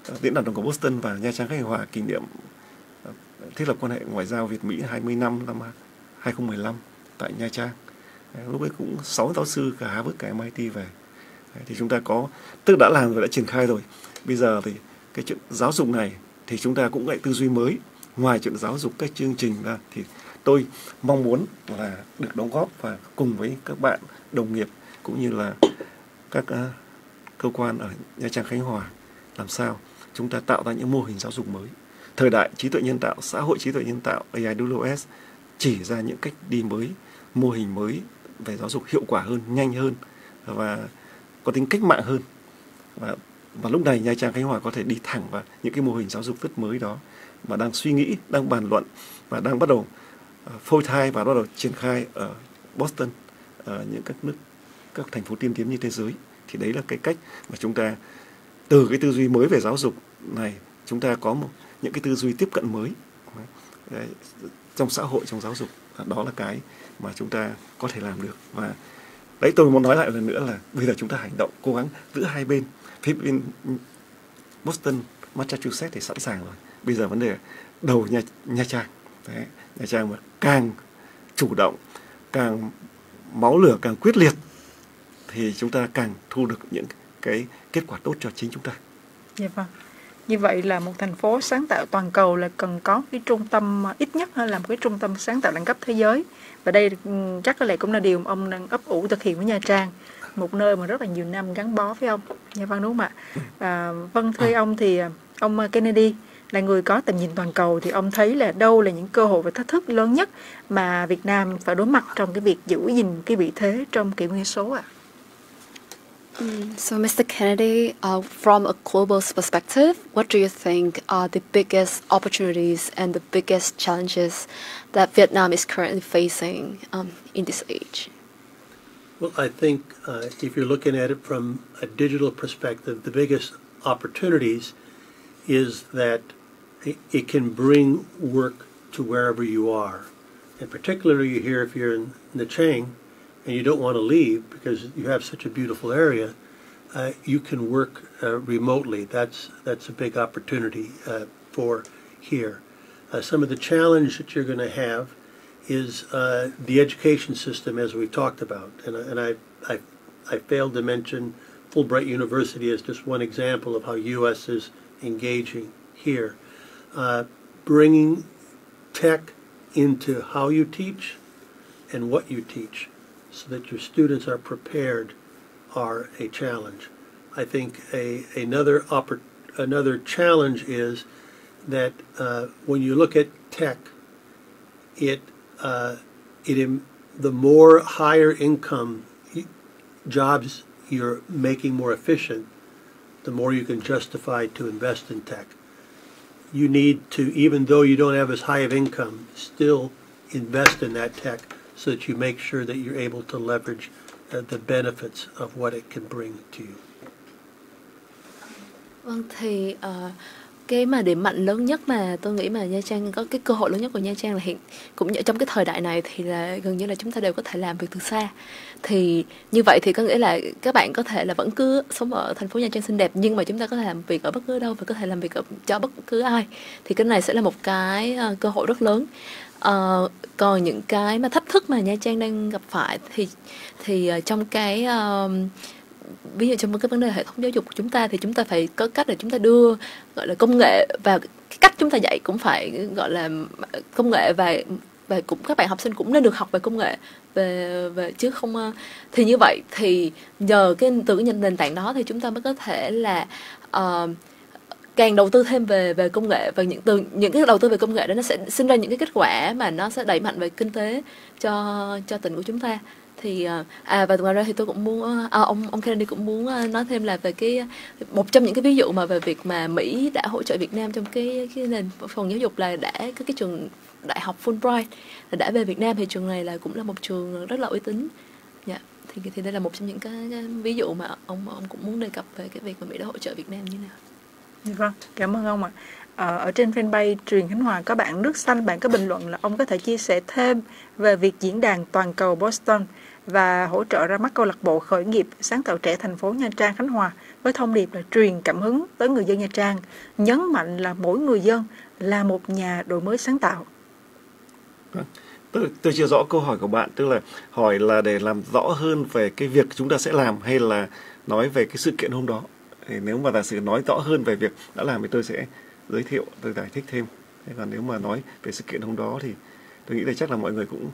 ờ, diễn đàn đồng cầu Boston và Nha Trang Khánh Hòa kỷ niệm ờ, thiết lập quan hệ ngoại giao Việt Mỹ 20 năm năm 2015 tại Nha Trang. Ờ, lúc ấy cũng sáu giáo sư cả Harvard cả MIT về. Thì chúng ta có tức đã làm rồi đã triển khai rồi. Bây giờ thì cái chuyện giáo dục này thì chúng ta cũng lại tư duy mới ngoài chuyện giáo dục các chương trình ra thì tôi mong muốn là được đóng góp và cùng với các bạn đồng nghiệp cũng như là các uh, cơ quan ở Nha Trang Khánh Hòa làm sao chúng ta tạo ra những mô hình giáo dục mới. Thời đại trí tuệ nhân tạo, xã hội trí tuệ nhân tạo AIWS chỉ ra những cách đi mới, mô hình mới về giáo dục hiệu quả hơn, nhanh hơn và có tính cách mạng hơn. Và và lúc này Nha Trang Khánh Hòa có thể đi thẳng vào những cái mô hình giáo dục rất mới đó và đang suy nghĩ, đang bàn luận và đang bắt đầu ờ, phôi thai và bắt đầu triển khai ở Boston, ở những các nước, các thành phố tiên tiến như thế giới thì đấy là cái cách mà chúng ta từ cái tư duy mới về giáo dục này chúng ta có một những cái tư duy tiếp cận mới đấy, trong xã hội trong giáo dục. Đó là cái mà chúng ta có thể làm được. Và đấy tôi muốn nói lại lần nữa là bây giờ chúng ta hành động cố gắng giữa hai bên. Phía bên Boston Massachusetts thì sẵn sàng rồi. Bây giờ vấn đề đầu nha nha trang. Đấy, nha trang mà càng chủ động càng máu lửa càng quyết liệt thì chúng ta càng thu được những cái kết quả tốt cho chính chúng ta.
Dạ vâng. Như vậy là một thành phố sáng tạo toàn cầu là cần có cái trung tâm à, ít nhất là một cái trung tâm sáng tạo đẳng cấp thế giới. Và đây ừ, chắc có lẽ cũng là điều mà ông đang ấp ủ thực hiện với Nha Trang. Một nơi mà rất là nhiều năm gắn bó với ông. Dạ vâng đúng không ạ? À, vâng thưa ông thì à, ông à, Kennedy là người có tầm nhìn toàn cầu thì ông thấy là đâu là những cơ hội và thách thức lớn nhất mà Việt Nam phải đối mặt trong cái việc giữ gìn cái vị thế trong kỷ nguyên số ạ? À?
Mm, so, Mr. Kennedy, uh, from a global perspective, what do you think are the biggest opportunities and the biggest challenges that Vietnam is currently facing um, in this age?
Well, I think uh, if you're looking at it from a digital perspective, the biggest opportunities is that it can bring work to wherever you are. And particularly here, if you're in Nha Trang, and you don't want to leave because you have such a beautiful area, uh, you can work uh, remotely. That's that's a big opportunity uh, for here. Uh, some of the challenge that you're going to have is uh, the education system, as we've talked about, and, and I, I I failed to mention Fulbright University as just one example of how U.S. is engaging here, uh, bringing tech into how you teach and what you teach so that your students are prepared are a challenge. I think a, another oppor- another challenge is that uh, when you look at tech, it uh, it Im- the more higher income jobs you're making more efficient, the more you can justify to invest in tech. You need to, even though you don't have as high of income, still invest in that tech so that you make sure that you're able to leverage uh, the benefits of what it can bring to you.
Vâng uh, cái mà điểm mạnh lớn nhất mà tôi nghĩ mà Nha Trang có cái cơ hội lớn nhất của Nha Trang là hiện cũng như trong cái thời đại này thì là gần như là chúng ta đều có thể làm việc từ xa. Thì như vậy thì có nghĩa là các bạn có thể là vẫn cứ sống ở thành phố Nha Trang xinh đẹp nhưng mà chúng ta có thể làm việc ở bất cứ đâu và có thể làm việc ở, cho bất cứ ai. Thì cái này sẽ là một cái uh, cơ hội rất lớn. Uh, còn những cái mà thách thức mà Nha Trang đang gặp phải thì thì uh, trong cái uh, ví dụ trong cái vấn đề hệ thống giáo dục của chúng ta thì chúng ta phải có cách để chúng ta đưa gọi là công nghệ và cái cách chúng ta dạy cũng phải gọi là công nghệ và và cũng các bạn học sinh cũng nên được học về công nghệ về về chứ không thì như vậy thì nhờ cái từ cái nền tảng đó thì chúng ta mới có thể là uh, càng đầu tư thêm về về công nghệ và những từ những cái đầu tư về công nghệ đó nó sẽ sinh ra những cái kết quả mà nó sẽ đẩy mạnh về kinh tế cho cho tỉnh của chúng ta thì ờ, à và ngoài ra thì tôi cũng muốn ờ, à, ông ông Kennedy cũng muốn ờ, nói thêm là về cái một trong những cái ví dụ mà về việc mà Mỹ đã hỗ trợ Việt Nam trong cái cái nền phần giáo dục là đã cái cái trường đại học Fulbright là đã về Việt Nam thì trường này là cũng là một trường rất là uy tín. Dạ thì thì đây là một trong những cái, cái ví dụ mà ông ông cũng muốn đề cập về cái việc mà Mỹ đã hỗ trợ Việt Nam như nào.
Vâng cảm ơn ông ạ. À. ở trên fanpage truyền Khánh Hòa có bạn nước xanh bạn có bình luận là ông có thể chia sẻ thêm về việc diễn đàn toàn cầu Boston và hỗ trợ ra mắt câu lạc bộ khởi nghiệp sáng tạo trẻ thành phố Nha Trang Khánh Hòa với thông điệp là truyền cảm hứng tới người dân Nha Trang, nhấn mạnh là mỗi người dân là một nhà đổi mới sáng tạo.
Vâng. Tôi, tôi chưa rõ câu hỏi của bạn, tức là hỏi là để làm rõ hơn về cái việc chúng ta sẽ làm hay là nói về cái sự kiện hôm đó. Thì nếu mà giả sử nói rõ hơn về việc đã làm thì tôi sẽ giới thiệu, tôi giải thích thêm. Thế còn nếu mà nói về sự kiện hôm đó thì tôi nghĩ là chắc là mọi người cũng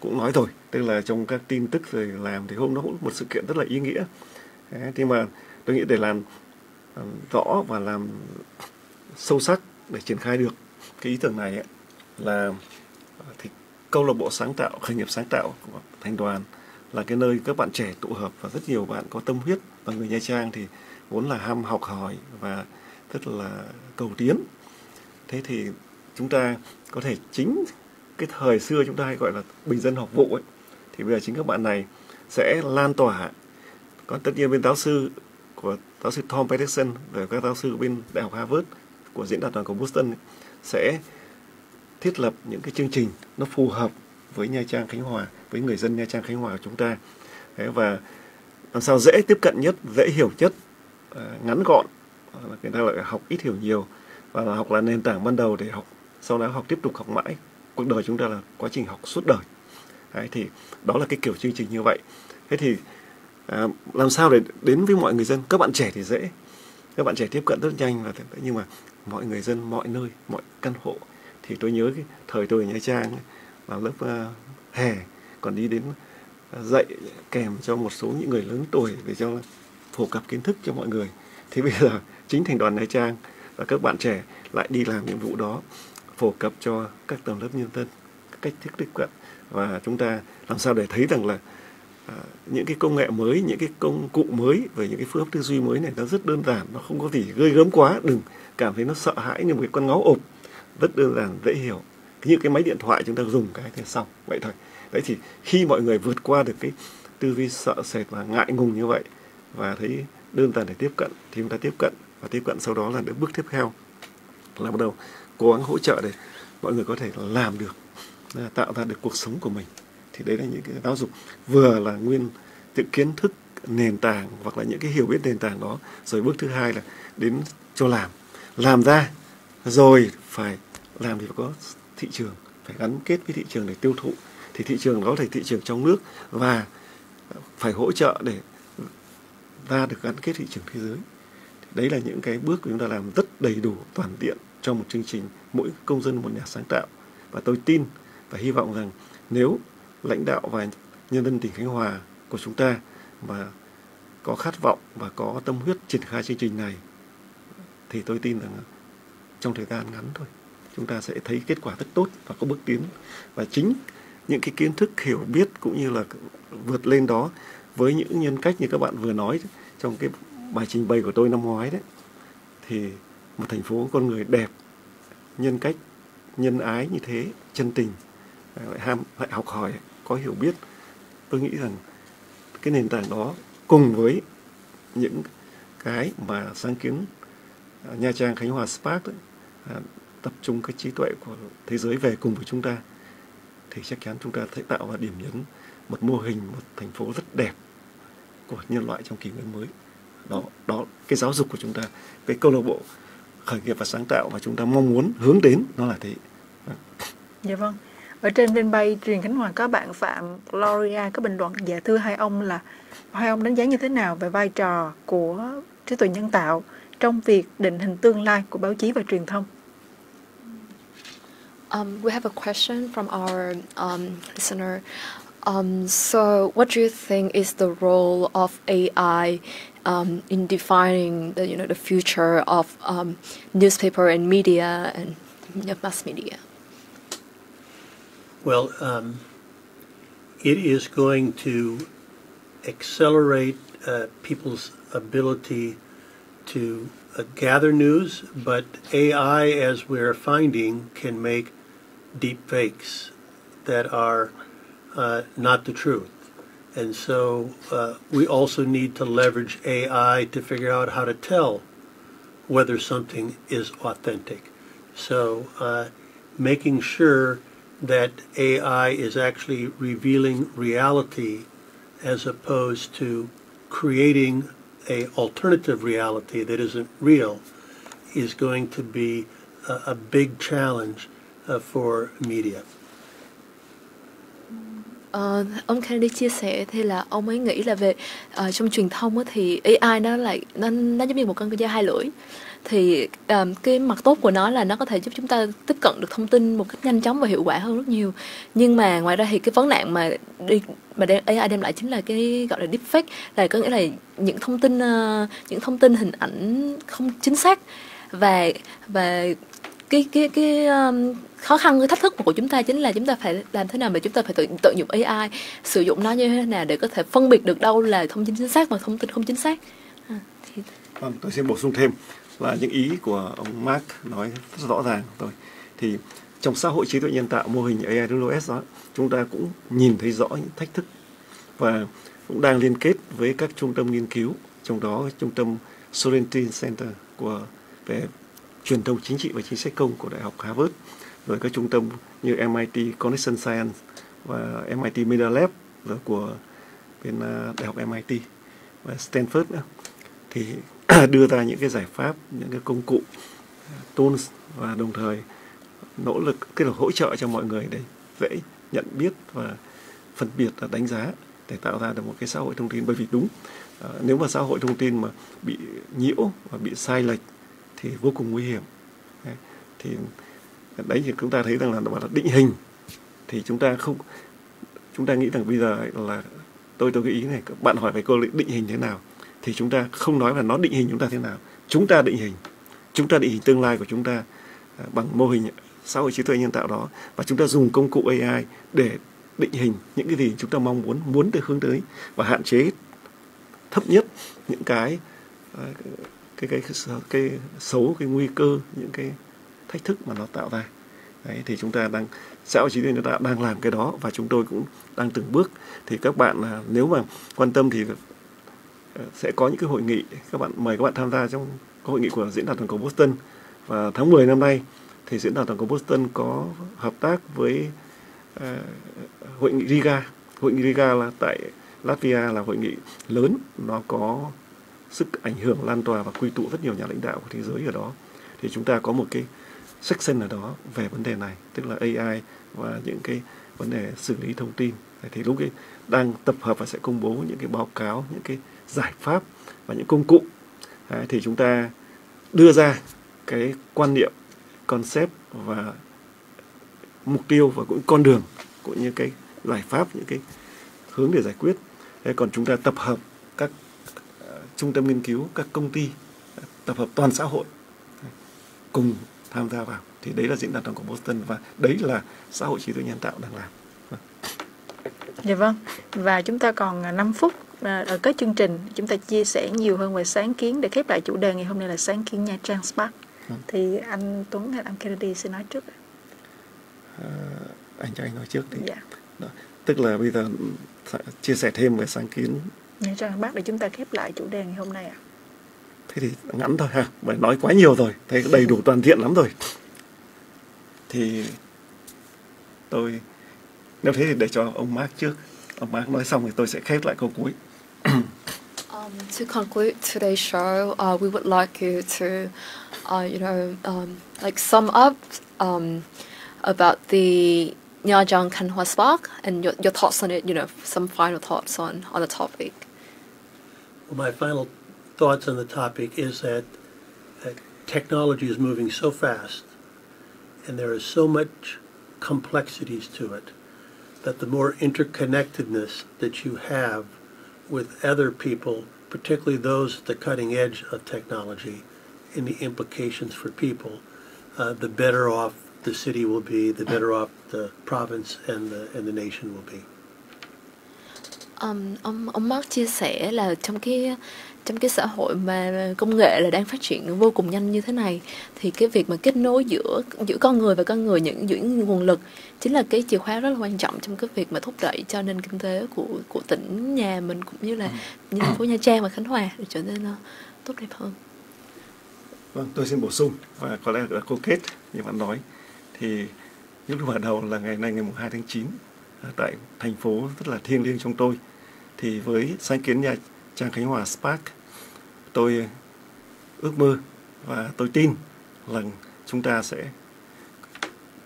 cũng nói rồi tức là trong các tin tức rồi làm thì hôm đó cũng một sự kiện rất là ý nghĩa. Thế, nhưng mà tôi nghĩ để làm rõ và làm sâu sắc để triển khai được cái ý tưởng này ấy, là thì câu lạc bộ sáng tạo khởi nghiệp sáng tạo của thành đoàn là cái nơi các bạn trẻ tụ hợp và rất nhiều bạn có tâm huyết và người Nha Trang thì vốn là ham học hỏi và rất là cầu tiến. Thế thì chúng ta có thể chính cái thời xưa chúng ta hay gọi là bình dân học vụ ấy thì bây giờ chính các bạn này sẽ lan tỏa. Còn tất nhiên bên giáo sư của giáo sư Tom Peterson và các giáo sư bên đại học Harvard của diễn đàn toàn cầu Boston ấy, sẽ thiết lập những cái chương trình nó phù hợp với Nha Trang Khánh Hòa với người dân Nha Trang Khánh Hòa của chúng ta. Đấy, và làm sao dễ tiếp cận nhất dễ hiểu nhất à, ngắn gọn người ta lại học ít hiểu nhiều và học là nền tảng ban đầu để học sau đó học tiếp tục học mãi cuộc đời chúng ta là quá trình học suốt đời. Đấy, thì đó là cái kiểu chương trình như vậy. Thế thì à, làm sao để đến với mọi người dân? Các bạn trẻ thì dễ. Các bạn trẻ tiếp cận rất nhanh và nhưng mà mọi người dân mọi nơi mọi căn hộ. Thì tôi nhớ cái thời tôi ở nha trang vào lớp uh, hè còn đi đến uh, dạy kèm cho một số những người lớn tuổi để cho phổ cập kiến thức cho mọi người. Thì bây giờ chính thành đoàn nha trang và các bạn trẻ lại đi làm nhiệm vụ đó phổ cập cho các tầng lớp nhân dân cách thức tiếp cận. Và chúng ta làm sao để thấy rằng là à, những cái công nghệ mới những cái công cụ mới về những cái phương pháp tư duy mới này nó rất đơn giản nó không có gì gây gớm quá. Đừng cảm thấy nó sợ hãi như một cái con ngáo ụp rất đơn giản dễ hiểu. Như cái máy điện thoại chúng ta dùng cái thì xong vậy thôi. Đấy thì khi mọi người vượt qua được cái tư duy sợ sệt và ngại ngùng như vậy và thấy đơn giản để tiếp cận thì chúng ta tiếp cận và tiếp cận sau đó là đến bước tiếp theo là bắt đầu cố gắng hỗ trợ để mọi người có thể làm được à, tạo ra được cuộc sống của mình. Thì đấy là những cái giáo dục. Vừa là nguyên những kiến thức nền tảng hoặc là những cái hiểu biết nền tảng đó. Rồi bước thứ hai là đến cho làm. Làm ra, rồi phải làm thì phải có thị trường, phải gắn kết với thị trường để tiêu thụ. Thì thị trường đó là thị trường trong nước và phải hỗ trợ để ra được gắn kết thị trường thế giới. Đấy là những cái bước chúng ta làm rất đầy đủ, toàn diện cho một chương trình, mỗi công dân một nhà sáng tạo. Và tôi tin và hy vọng rằng nếu lãnh đạo và nhân dân tỉnh Khánh Hòa của chúng ta mà có khát vọng và có tâm huyết triển khai chương trình này, thì tôi tin rằng trong thời gian ngắn thôi, chúng ta sẽ thấy kết quả rất tốt và có bước tiến. Và chính những cái kiến thức, hiểu biết cũng như là vượt lên đó với những nhân cách như các bạn vừa nói trong cái bài trình bày của tôi năm ngoái đấy, thì một thành phố con người đẹp nhân cách nhân ái như thế chân tình à, lại ham lại học hỏi có hiểu biết. Tôi nghĩ rằng cái nền tảng đó cùng với những cái mà sáng kiến à, Nha Trang Khánh Hòa Spark đấy, à, tập trung cái trí tuệ của thế giới về cùng với chúng ta thì chắc chắn chúng ta sẽ tạo ra điểm nhấn một mô hình một thành phố rất đẹp của nhân loại trong kỷ nguyên mới. Đó đó cái giáo dục của chúng ta cái câu lạc bộ khởi nghiệp và sáng tạo và chúng ta mong muốn hướng đến nó là thế.
Dạ vâng. Ở trên fanpage truyền khánh hòa có bạn phạm gloria có bình luận dạ thưa hai ông là hai ông đánh giá như thế nào về vai trò của trí tuệ nhân tạo trong việc định hình tương lai của báo chí và truyền thông?
Um, we have a question from our um, listener. Um, so, what do you think is the role of AI um, in defining the you know the future of um, newspaper and media and you know, mass media?
Well, um, it is going to accelerate uh, people's ability to uh, gather news, but AI, as we're finding, can make deep fakes that are uh, not the truth. And so uh, we also need to leverage AI to figure out how to tell whether something is authentic. So uh, making sure that AI is actually revealing reality as opposed to creating a alternative reality that isn't real is going to be a, a big challenge uh, for media.
Uh, ông Kennedy chia sẻ thì là ông ấy nghĩ là về uh, trong truyền thông á, thì AI nó lại nó nó giống như một con dao hai lưỡi. Thì um, cái mặt tốt của nó là nó có thể giúp chúng ta tiếp cận được thông tin một cách nhanh chóng và hiệu quả hơn rất nhiều. Nhưng mà ngoài ra thì cái vấn nạn mà đi mà đem, AI đem lại chính là cái gọi là deepfake là có nghĩa là những thông tin uh, những thông tin hình ảnh không chính xác. Và và cái cái cái um, khó khăn cái thách thức của chúng ta chính là chúng ta phải làm thế nào mà chúng ta phải tự tận dụng AI sử dụng nó như thế nào để có thể phân biệt được đâu là thông tin chính xác và thông tin không chính xác. À,
thì... Vâng, tôi xin bổ sung thêm là những ý của ông Mark nói rất rõ ràng rồi. Thì trong xã hội trí tuệ nhân tạo mô hình AI AIWS đó chúng ta cũng nhìn thấy rõ những thách thức và cũng đang liên kết với các trung tâm nghiên cứu trong đó trung tâm Sorrentine Center của về truyền thông chính trị và chính sách công của Đại học Harvard rồi các trung tâm như MIT Connection Science và MIT Media Lab rồi của bên à, Đại học MIT và Stanford nữa. Thì <clears throat> đưa ra những cái giải pháp, những cái công cụ à, tools và đồng thời nỗ lực cái là hỗ trợ cho mọi người để dễ nhận biết và phân biệt và đánh giá để tạo ra được một cái xã hội thông tin. Bởi vì đúng à, nếu mà xã hội thông tin mà bị nhiễu và bị sai lệch thì vô cùng nguy hiểm. Đấy, thì đấy thì chúng ta thấy rằng là nó là định hình thì chúng ta không chúng ta nghĩ rằng bây giờ là tôi tôi cái ý này bạn hỏi về cô định hình thế nào thì chúng ta không nói là nó định hình chúng ta thế nào. Chúng ta định hình chúng ta định hình tương lai của chúng ta à, bằng mô hình xã hội trí tuệ nhân tạo đó và chúng ta dùng công cụ AI để định hình những cái gì chúng ta mong muốn muốn được hướng tới và hạn chế thấp nhất những cái à, cái cái cái, xấu cái nguy cơ những cái thách thức mà nó tạo ra. Đấy thì chúng ta đang xã hội trí tuệ nhân ta đang làm cái đó và chúng tôi cũng đang từng bước. Thì các bạn à, nếu mà quan tâm thì ờ, sẽ có những cái hội nghị. Các bạn mời các bạn tham gia trong hội nghị của diễn đàn toàn cầu Boston. Và tháng 10 năm nay thì diễn đàn toàn cầu Boston có hợp tác với uh, hội nghị Riga. Hội nghị Riga là tại Latvia là hội nghị lớn. Nó có sức ảnh hưởng lan tỏa và quy tụ rất nhiều nhà lãnh đạo của thế giới ở đó. Thì chúng ta có một cái section ở đó về vấn đề này tức là AI và những cái vấn đề xử lý thông tin. Thì lúc ấy đang tập hợp và sẽ công bố những cái báo cáo những cái giải pháp và những công cụ. Đấy, thì chúng ta đưa ra cái quan niệm concept và mục tiêu và cũng con đường cũng như cái giải pháp những cái hướng để giải quyết. Thế còn chúng ta tập hợp các trung tâm nghiên cứu các công ty tập hợp toàn xã hội cùng tham gia vào thì đấy là diễn đàn toàn cầu Boston và đấy là xã hội trí tuệ nhân tạo đang làm.
Dạ vâng. Và chúng ta còn 5 phút À, ở cái chương trình chúng ta chia sẻ nhiều hơn về sáng kiến để khép lại chủ đề ngày hôm nay là sáng kiến Nha Trang Spark ừ. thì anh Tuấn hay anh Kennedy sẽ nói trước
à, anh cho anh nói trước đi
dạ.
Đó. tức là bây giờ chia sẻ thêm về sáng kiến
Nha Trang Spark để chúng ta khép lại chủ đề ngày hôm nay ạ à.
thế thì ngắn thôi ha bởi nói quá nhiều rồi thấy đầy đủ toàn diện lắm rồi thì tôi nếu thế thì để cho ông Mark trước ông Mark nói xong thì tôi sẽ khép lại câu cuối <coughs>
um, to conclude today's show, uh, we would like you to, uh, you know, um, like sum up um, about the Nyajang Kanhua Spark and your, your thoughts on it, you know, some final thoughts on, on the topic.
My final thoughts on the topic is that, that technology is moving so fast and there is so much complexities to it that the more interconnectedness that you have with other people, particularly those at the cutting edge of technology, and the implications for people, uh, the better off the city will be, the better off the province and the and the nation will be.
Um, ông ông Mark chia sẻ là trong cái trong cái xã hội mà công nghệ là đang phát triển vô cùng nhanh như thế này thì cái việc mà kết nối giữa giữa con người và con người những giữa nguồn lực chính là cái chìa khóa rất là quan trọng trong cái việc mà thúc đẩy cho nền kinh tế của của tỉnh nhà mình cũng như là như thành phố Nha Trang và Khánh Hòa để trở nên uh, tốt đẹp hơn.
Vâng, tôi xin bổ sung và có lẽ là câu kết như bạn nói thì những lúc mở đầu là ngày nay ngày 2 tháng 9 tại thành phố rất là thiêng liêng trong tôi thì với sáng kiến nhà trang Khánh Hòa Spark tôi ước mơ và tôi tin là chúng ta sẽ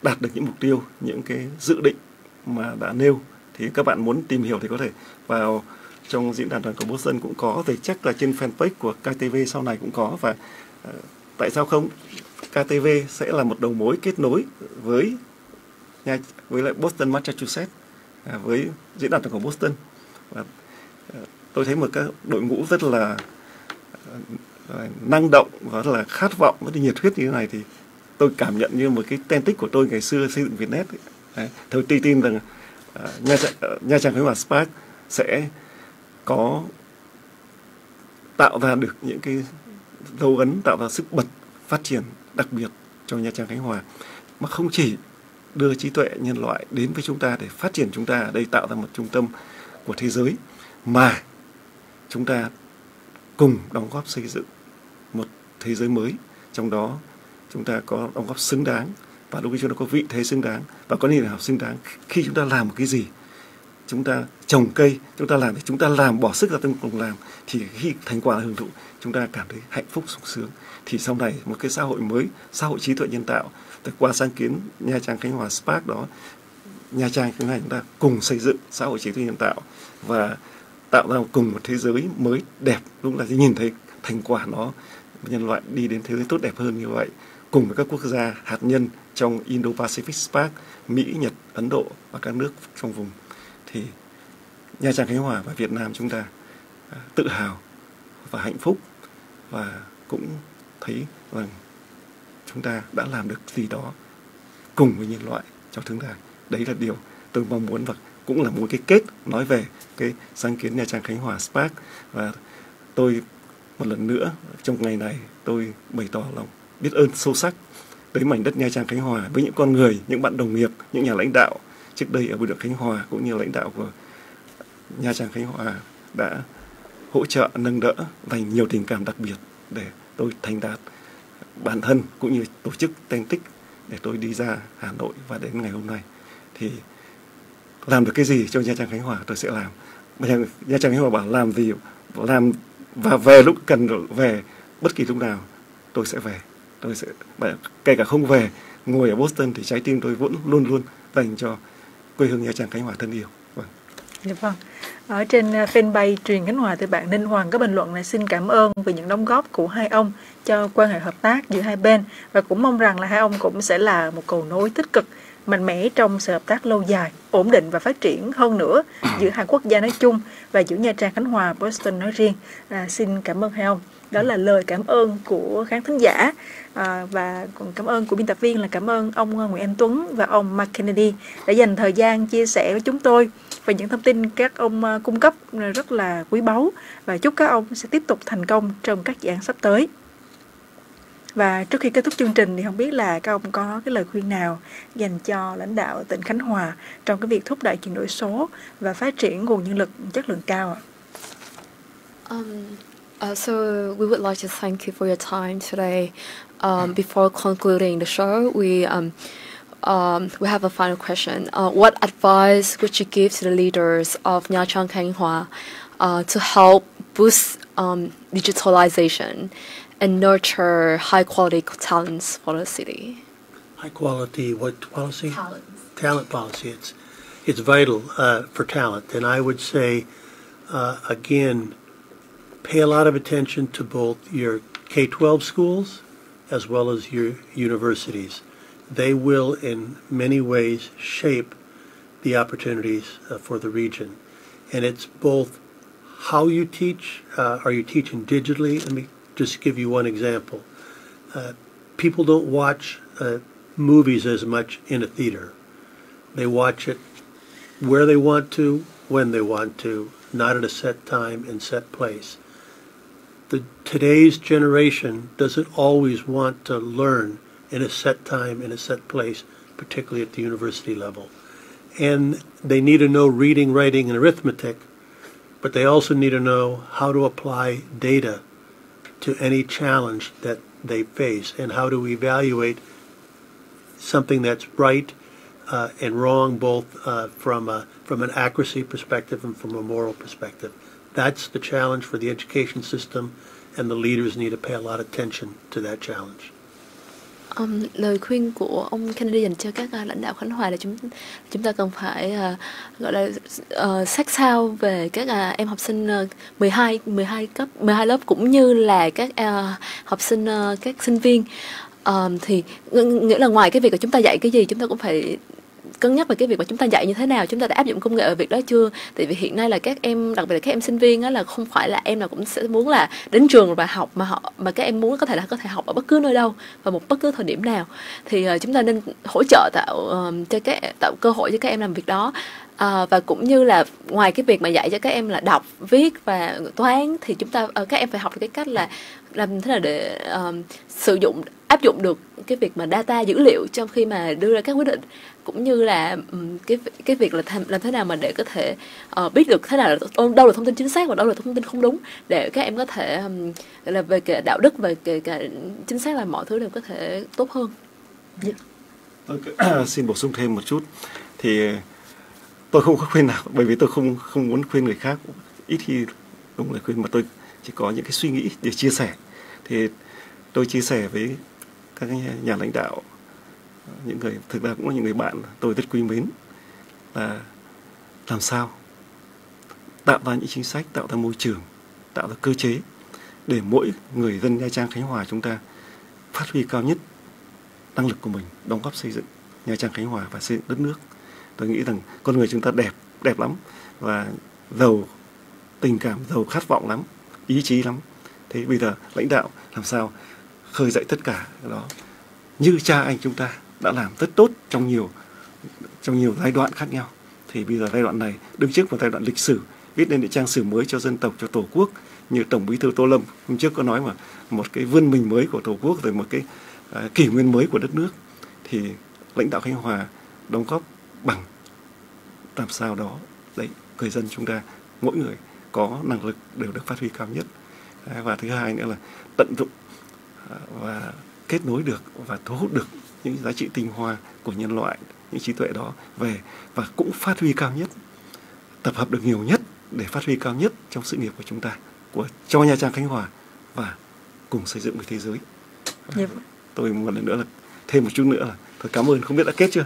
đạt được những mục tiêu, những cái dự định mà đã nêu. Thì các bạn muốn tìm hiểu thì có thể vào trong diễn đàn toàn cầu Boston cũng có, thì chắc là trên fanpage của KTV sau này cũng có và uh, tại sao không? KTV sẽ là một đầu mối kết nối với nhà với lại Boston Massachusetts À, với diễn đàn toàn cầu Boston và à, tôi thấy một các đội ngũ rất là à, năng động và rất là khát vọng rất là nhiệt huyết như thế này thì tôi cảm nhận như một cái ten tích của tôi ngày xưa xây dựng Vietnet ấy. tôi tin tin rằng uh, nha trang uh, nha trang khánh hòa spark sẽ có tạo ra được những cái dấu ấn tạo ra sức bật phát triển đặc biệt cho nha trang khánh hòa mà không chỉ đưa trí tuệ nhân loại đến với chúng ta để phát triển chúng ta. Ở đây tạo ra một trung tâm của thế giới mà chúng ta cùng đóng góp xây dựng một thế giới mới. Trong đó, chúng ta có đóng góp xứng đáng và lúc khi chúng ta có vị thế xứng đáng. Và có nền học xứng đáng khi chúng ta làm một cái gì? Chúng ta trồng cây, chúng ta làm thì chúng ta làm bỏ sức ra tâm cùng làm, thì khi thành quả hưởng thụ, chúng ta cảm thấy hạnh phúc sung sướng. Thì sau này, một cái xã hội mới, xã hội trí tuệ nhân tạo từ qua sáng kiến nha trang khánh hòa spark đó nha trang khánh hòa chúng ta cùng xây dựng xã hội trí tuệ nhân tạo và tạo ra cùng một thế giới mới đẹp. Lúc là nhìn thấy thành quả nó nhân loại đi đến thế giới tốt đẹp hơn như vậy cùng với các quốc gia hạt nhân trong Indo-Pacific Spark, Mỹ, Nhật, Ấn Độ và các nước trong vùng. Thì Nha Trang Khánh Hòa và Việt Nam chúng ta à, tự hào và hạnh phúc và cũng thấy rằng chúng ta đã làm được gì đó cùng với nhân loại trong tương lai. Đấy là điều tôi mong muốn và cũng là một cái kết nói về cái sáng kiến Nha Trang Khánh Hòa Spark và tôi một lần nữa trong ngày này tôi bày tỏ lòng biết ơn sâu sắc tới mảnh đất Nha Trang Khánh Hòa với những con người, những bạn đồng nghiệp, những nhà lãnh đạo trước đây ở bưu điện Khánh Hòa cũng như lãnh đạo của Nha Trang Khánh Hòa đã hỗ trợ nâng đỡ dành nhiều tình cảm đặc biệt để tôi thành đạt bản thân cũng như tổ chức thành tích để tôi đi ra Hà Nội và đến ngày hôm nay. Thì làm được cái gì cho Nha Trang Khánh Hòa tôi sẽ làm. Nha, Nha Trang Khánh Hòa bảo làm gì làm và về lúc cần về bất kỳ lúc nào tôi sẽ về. Tôi sẽ kể cả không về ngồi ở Boston thì trái tim tôi vẫn luôn luôn dành cho quê hương Nha Trang Khánh Hòa thân yêu.
Dạ vâng. Ở trên à, fanpage truyền Khánh Hòa thì bạn Ninh Hoàng có bình luận này xin cảm ơn về những đóng góp của hai ông cho quan hệ hợp tác giữa hai bên và cũng mong rằng là hai ông cũng sẽ là một cầu nối tích cực mạnh mẽ trong sự hợp tác lâu dài, ổn định và phát triển hơn nữa giữa hai quốc gia nói chung và giữa Nha Trang Khánh Hòa Boston nói riêng. À, xin cảm ơn hai ông. Đó là lời cảm ơn của khán thính giả à, và còn cảm ơn của biên tập viên là cảm ơn ông à, Nguyễn Anh Tuấn và ông Mark Kennedy đã dành thời gian chia sẻ với chúng tôi về những thông tin các ông à, cung cấp rất là quý báu và chúc các ông sẽ tiếp tục thành công trong các dự án sắp tới. Và trước khi kết thúc chương trình thì không biết là các ông có cái lời khuyên nào dành cho lãnh đạo tỉnh Khánh Hòa trong cái việc thúc đẩy chuyển đổi số và phát triển nguồn nhân lực chất lượng cao ạ?
Um, uh, so we would like to thank you for your time today. Um, before concluding the show, we um, um, we have a final question. Uh, what advice would you give to the leaders of Khánh Hòa uh, to help boost um, digitalization and nurture high quality talents for the city.
High quality what policy?
Talent.
Talent policy. It's it's vital uh, for talent, and I would say uh, again, pay a lot of attention to both your K-12 schools as well as your universities. They will, in many ways, shape the opportunities uh, for the region, and it's both how you teach. Uh, are you teaching digitally? Let me just give you one example. Uh, people don't watch uh, movies as much in a theater. They watch it where they want to, when they want to. not at a set time and set place. The, today's generation doesn't always want to learn in a set time in a set place, particularly at the university level. And they need to know reading, writing, and arithmetic, but they also need to know how to apply data to any challenge that they face and how to evaluate something that's right uh, and wrong, both uh, from a, from an accuracy perspective and from a moral perspective. That's the challenge for the education system, and the leaders need to pay a lot of attention to that challenge.
Um, lời khuyên của ông Kennedy dành cho các uh, lãnh đạo Khánh Hòa là chúng chúng ta cần phải uh, gọi là uh, sát sao về các uh, em học sinh uh, 12 12 cấp 12 lớp cũng như là các uh, học sinh uh, các sinh viên um, thì nghĩa là ngoài cái việc là chúng ta dạy cái gì chúng ta cũng phải cân nhắc về cái việc mà chúng ta dạy như thế nào chúng ta đã áp dụng công nghệ ở việc đó chưa? Tại vì hiện nay là các em đặc biệt là các em sinh viên á là không phải là em nào cũng sẽ muốn là đến trường và học mà họ mà các em muốn có thể là có thể học ở bất cứ nơi đâu và một bất cứ thời điểm nào. Thì uh, chúng ta nên hỗ trợ tạo ờ, cho các tạo cơ hội cho các em làm việc đó à, và cũng như là ngoài cái việc mà dạy cho các em là đọc viết và toán thì chúng ta uh, các em phải học được cái cách là làm thế nào để uh, sử dụng áp dụng được cái việc mà data dữ liệu trong khi mà đưa ra các quyết định cũng như là um, cái cái việc là làm, thế nào mà để có thể uh, biết được thế nào là đâu là thông tin chính xác và đâu là thông tin không đúng để các em có thể um, là về cái đạo đức về cái, cái chính xác là mọi thứ đều có thể tốt hơn.
Yeah. <clears throat> Tôi xin bổ sung thêm một chút thì tôi không có khuyên nào, bởi vì tôi không không muốn khuyên người khác. Ít khi đúng lời khuyên mà tôi chỉ có những cái suy nghĩ để chia sẻ. Thì tôi chia sẻ với các nhà lãnh đạo, những người, thực ra cũng là những người bạn tôi rất quý mến, là làm sao tạo ra những chính sách, tạo ra môi trường, tạo ra cơ chế để mỗi người dân nha trang, khánh hòa chúng ta phát huy cao nhất năng lực của mình, đóng góp xây dựng nha trang, khánh hòa và xây dựng đất nước tôi nghĩ rằng con người chúng ta đẹp đẹp lắm và giàu tình cảm giàu khát vọng lắm ý chí lắm. Thế bây giờ lãnh đạo làm sao khơi dậy tất cả đó như cha anh chúng ta đã làm rất tốt trong nhiều trong nhiều giai đoạn khác nhau. Thì bây giờ giai đoạn này đứng trước một giai đoạn lịch sử viết nên những trang sử mới cho dân tộc cho tổ quốc. Như tổng bí thư tô lâm hôm trước có nói mà một cái vươn mình mới của tổ quốc rồi một cái uh, kỷ nguyên mới của đất nước. Thì lãnh đạo khánh hòa đóng góp bằng. Làm sao đó đấy người dân chúng ta mỗi người có năng lực đều được phát huy cao nhất. Và thứ hai nữa là tận dụng à, và kết nối được và thu hút được những giá trị tinh hoa của nhân loại những trí tuệ đó về và cũng phát huy cao nhất tập hợp được nhiều nhất để phát huy cao nhất trong sự nghiệp của chúng ta của cho nha trang khánh hòa và cùng xây dựng với thế giới.
Yeah.
tôi một lần nữa là thêm một chút nữa là cảm ơn. Không biết đã kết chưa?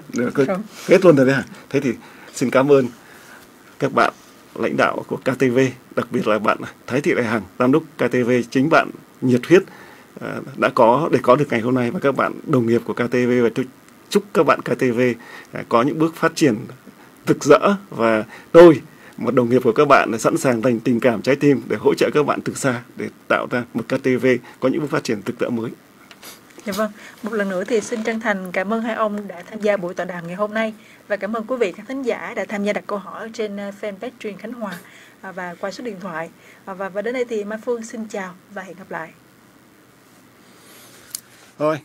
Kết luôn rồi đấy hả? Thế thì xin cảm ơn các bạn lãnh đạo của KTV, đặc biệt là bạn Thái Thị Đại Hằng, giám đốc KTV, chính bạn nhiệt huyết à, đã có để có được ngày hôm nay. Và các bạn đồng nghiệp của KTV và tôi chúc các bạn KTV à, có những bước phát triển rực rỡ. Và tôi một đồng nghiệp của các bạn sẵn sàng dành tình cảm trái tim để hỗ trợ các bạn từ xa để tạo ra một KTV có những bước phát triển rực rỡ mới.
Dạ vâng, một lần nữa thì xin chân thành cảm ơn hai ông đã tham gia buổi tọa đàm ngày hôm nay và cảm ơn quý vị khán thính giả đã tham gia đặt câu hỏi trên ờ, fanpage truyền Khánh Hòa à, và qua số điện thoại. À, và và đến đây thì Mai Phương xin chào và hẹn gặp lại.
Thôi.